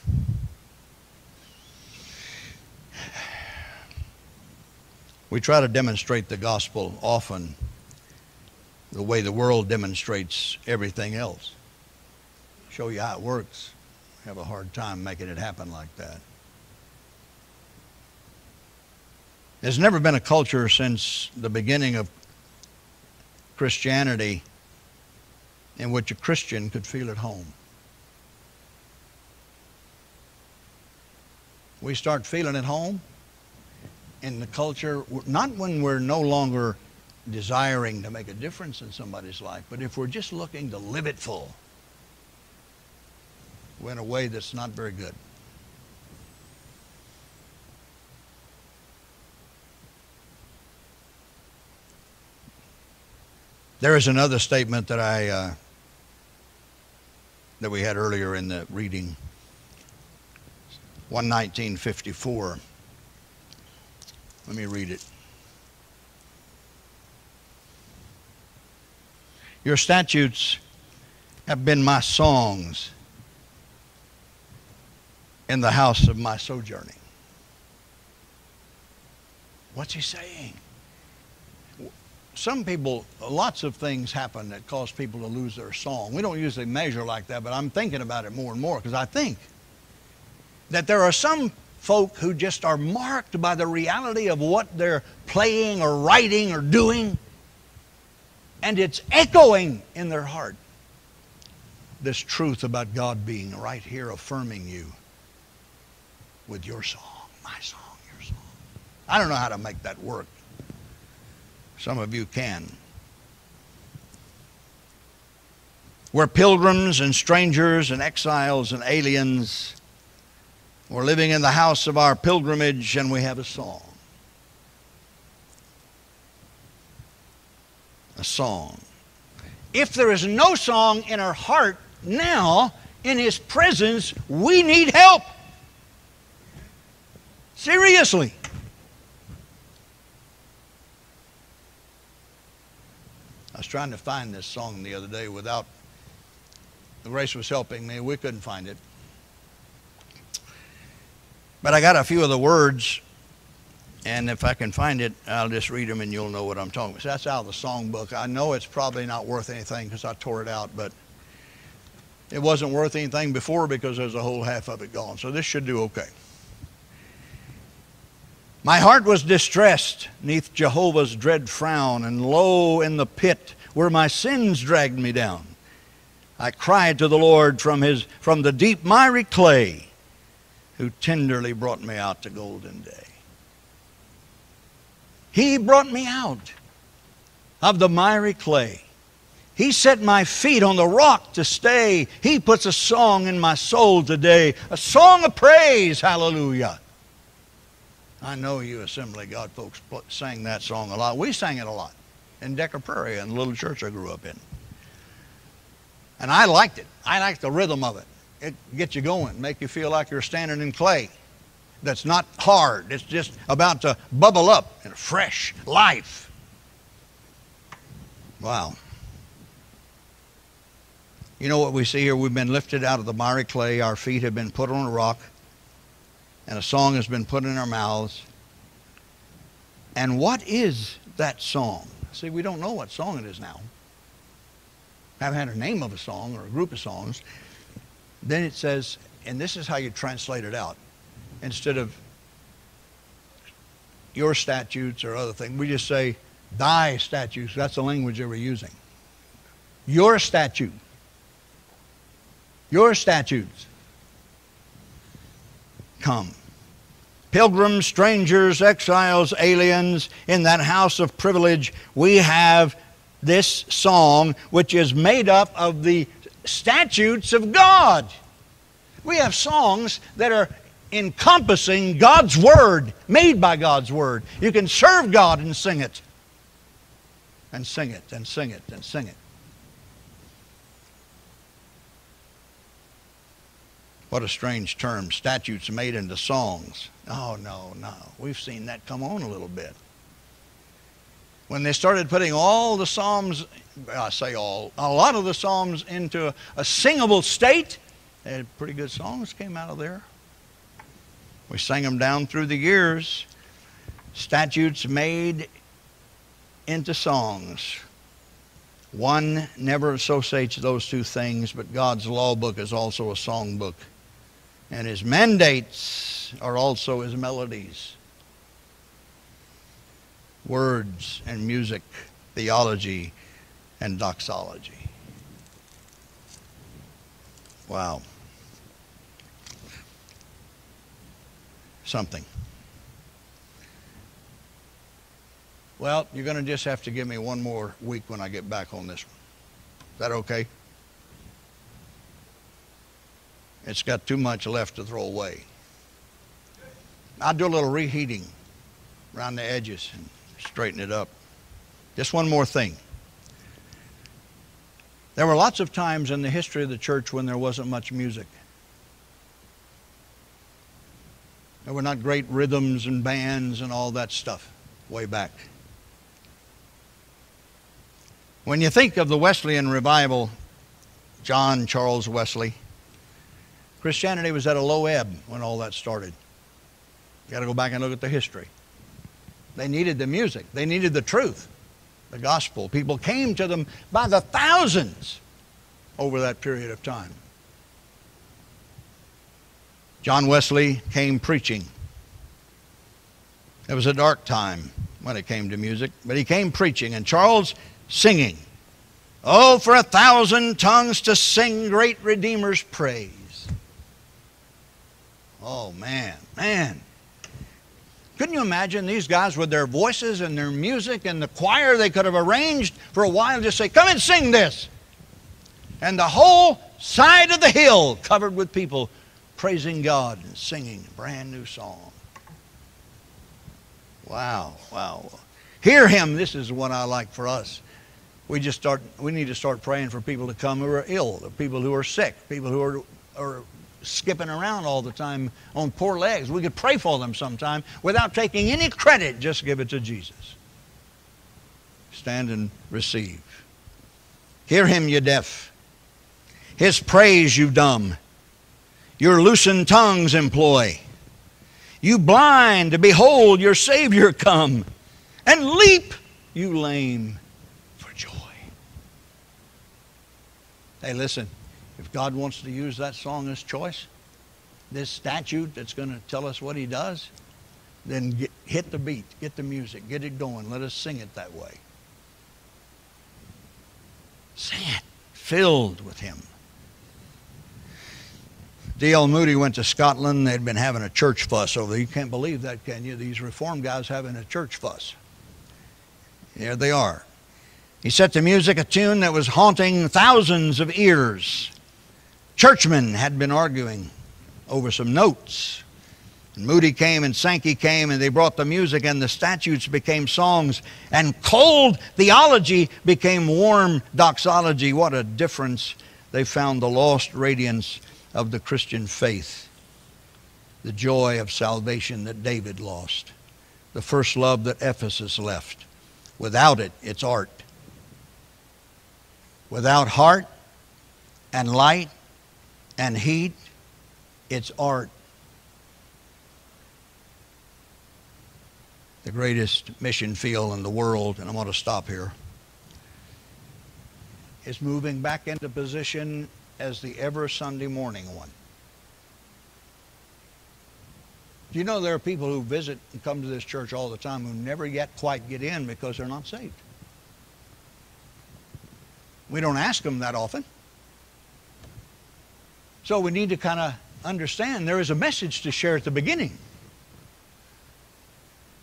We try to demonstrate the gospel often the way the world demonstrates everything else. Show you how it works have a hard time making it happen like that. There's never been a culture since the beginning of Christianity in which a Christian could feel at home. We start feeling at home in the culture, not when we're no longer desiring to make a difference in somebody's life, but if we're just looking to live it full in a way that's not very good. There is another statement that I uh, that we had earlier in the reading. 11954. Let me read it. Your statutes have been my songs in the house of my sojourning. What's he saying? Some people, lots of things happen that cause people to lose their song. We don't usually measure like that, but I'm thinking about it more and more because I think that there are some folk who just are marked by the reality of what they're playing or writing or doing, and it's echoing in their heart. This truth about God being right here affirming you with your song, my song, your song. I don't know how to make that work. Some of you can. We're pilgrims and strangers and exiles and aliens. We're living in the house of our pilgrimage and we have a song. A song. If there is no song in our heart now, in His presence, we need help. Seriously. I was trying to find this song the other day without the grace was helping me. We couldn't find it. But I got a few of the words, and if I can find it, I'll just read them and you'll know what I'm talking about. So that's out of the songbook. I know it's probably not worth anything because I tore it out, but it wasn't worth anything before because there's a whole half of it gone. So this should do okay. My heart was distressed neath Jehovah's dread frown, and low, in the pit where my sins dragged me down. I cried to the Lord from, his, from the deep miry clay, who tenderly brought me out to golden day. He brought me out of the miry clay. He set my feet on the rock to stay. He puts a song in my soul today, a song of praise. Hallelujah. I know you Assembly God folks sang that song a lot. We sang it a lot in Decker Prairie in the little church I grew up in. And I liked it. I liked the rhythm of it. It gets you going, make you feel like you're standing in clay. That's not hard. It's just about to bubble up in a fresh life. Wow. You know what we see here? We've been lifted out of the miry clay. Our feet have been put on a rock and a song has been put in our mouths. And what is that song? See, we don't know what song it is now. Haven't had a name of a song or a group of songs. Then it says, and this is how you translate it out. Instead of your statutes or other things, we just say thy statutes. That's the language they were using. Your statute. Your statutes come. Pilgrims, strangers, exiles, aliens, in that house of privilege, we have this song, which is made up of the statutes of God. We have songs that are encompassing God's Word, made by God's Word. You can serve God and sing it, and sing it, and sing it, and sing it. What a strange term, statutes made into songs. Oh, no, no. We've seen that come on a little bit. When they started putting all the Psalms, I say all, a lot of the Psalms into a, a singable state, they had pretty good songs came out of there. We sang them down through the years. Statutes made into songs. One never associates those two things, but God's law book is also a song book and his mandates are also his melodies. Words and music, theology and doxology. Wow. Something. Well, you're going to just have to give me one more week when I get back on this one. Is that okay? It's got too much left to throw away. I'll do a little reheating around the edges and straighten it up. Just one more thing. There were lots of times in the history of the church when there wasn't much music. There were not great rhythms and bands and all that stuff way back. When you think of the Wesleyan revival, John Charles Wesley, Christianity was at a low ebb when all that started. You got to go back and look at the history. They needed the music, they needed the truth, the gospel. People came to them by the thousands over that period of time. John Wesley came preaching. It was a dark time when it came to music, but he came preaching, and Charles singing. Oh, for a thousand tongues to sing great Redeemer's praise. Oh, man, man. Couldn't you imagine these guys with their voices and their music and the choir they could have arranged for a while just say, Come and sing this. And the whole side of the hill covered with people praising God and singing a brand new song. Wow, wow. Hear him. This is what I like for us. We just start we need to start praying for people to come who are ill, the people who are sick, people who are, are skipping around all the time on poor legs. We could pray for them sometime without taking any credit. Just give it to Jesus. Stand and receive. Hear him, you deaf. His praise, you dumb. Your loosened tongues employ. You blind, to behold your Savior come. And leap, you lame, for joy. Hey, listen. If God wants to use that song as choice, this statute that's going to tell us what he does, then get, hit the beat, get the music, get it going. Let us sing it that way. Sing it, filled with him. D.L. Moody went to Scotland. They'd been having a church fuss over. You can't believe that, can you? These reform guys having a church fuss. Here they are. He set to music a tune that was haunting thousands of ears. Churchmen had been arguing over some notes. And Moody came and Sankey came and they brought the music and the statutes became songs and cold theology became warm doxology. What a difference they found the lost radiance of the Christian faith, the joy of salvation that David lost, the first love that Ephesus left. Without it, it's art. Without heart and light and heat, it's art. The greatest mission field in the world, and I'm going to stop here, is moving back into position as the ever Sunday morning one. Do you know there are people who visit and come to this church all the time who never yet quite get in because they're not saved? We don't ask them that often. So we need to kind of understand there is a message to share at the beginning.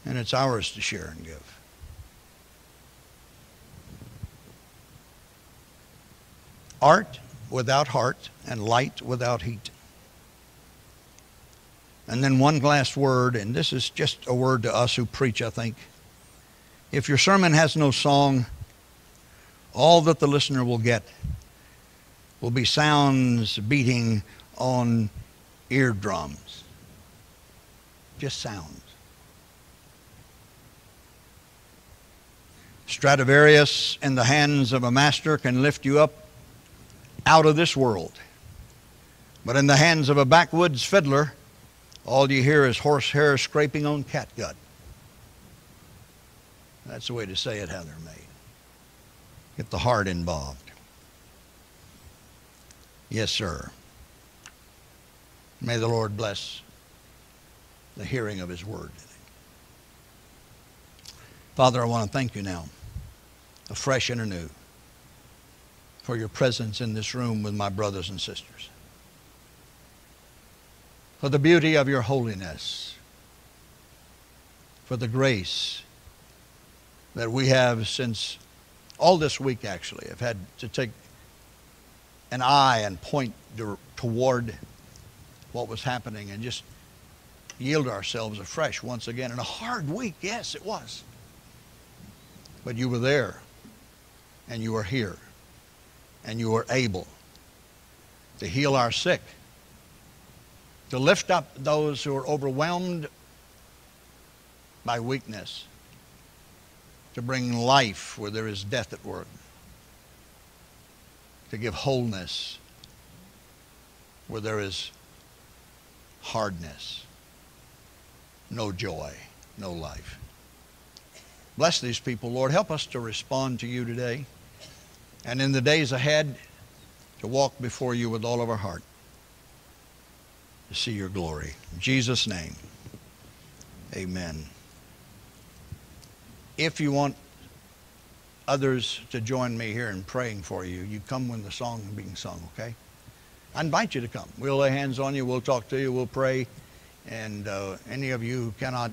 And it's ours to share and give. Art without heart and light without heat. And then one last word, and this is just a word to us who preach, I think. If your sermon has no song, all that the listener will get will be sounds beating on eardrums. Just sounds. Stradivarius in the hands of a master can lift you up out of this world. But in the hands of a backwoods fiddler, all you hear is horsehair scraping on catgut. That's the way to say it, Heather May. Get the heart involved. Yes, sir. May the Lord bless the hearing of His word. Father, I want to thank you now, afresh and anew, for your presence in this room with my brothers and sisters, for the beauty of your holiness, for the grace that we have since all this week, actually, have had to take an eye and point toward what was happening and just yield ourselves afresh once again. In a hard week, yes, it was. But you were there, and you were here, and you were able to heal our sick, to lift up those who are overwhelmed by weakness, to bring life where there is death at work to give wholeness where there is hardness, no joy, no life. Bless these people, Lord. Help us to respond to you today and in the days ahead to walk before you with all of our heart to see your glory. In Jesus' name, amen. If you want others to join me here in praying for you. You come when the song is being sung, okay? I invite you to come. We'll lay hands on you. We'll talk to you. We'll pray. And uh, any of you who cannot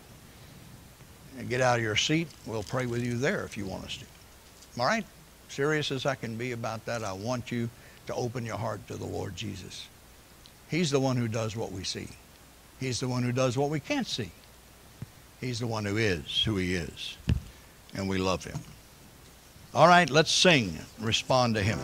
get out of your seat. We'll pray with you there if you want us to. All right? Serious as I can be about that, I want you to open your heart to the Lord Jesus. He's the one who does what we see. He's the one who does what we can't see. He's the one who is who he is. And we love him. All right, let's sing. Respond to him.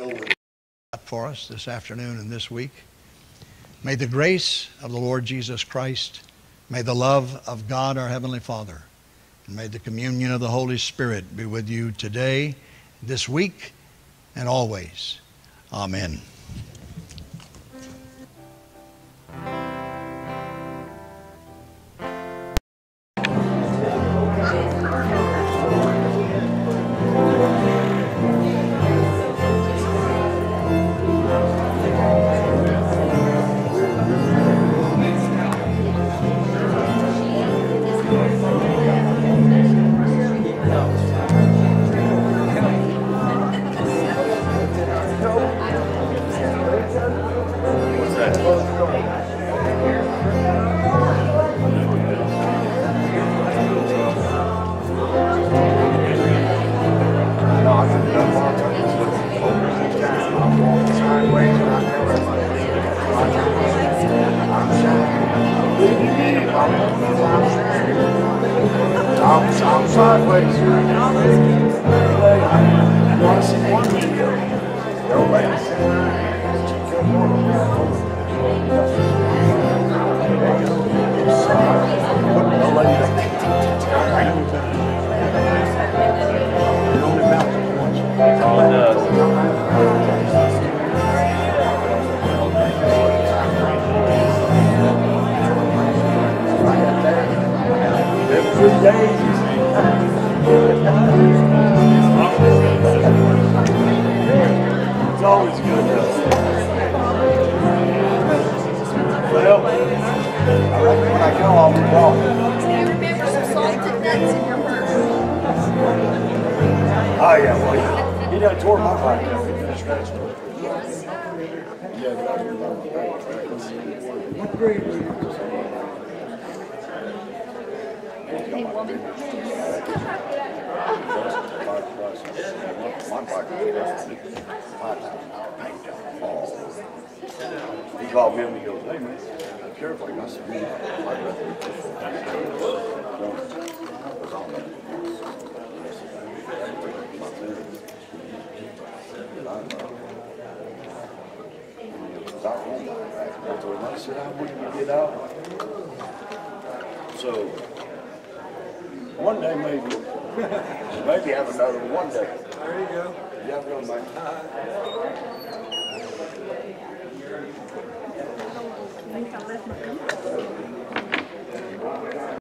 up for us this afternoon and this week. May the grace of the Lord Jesus Christ, may the love of God our Heavenly Father, and may the communion of the Holy Spirit be with you today, this week, and always. Amen.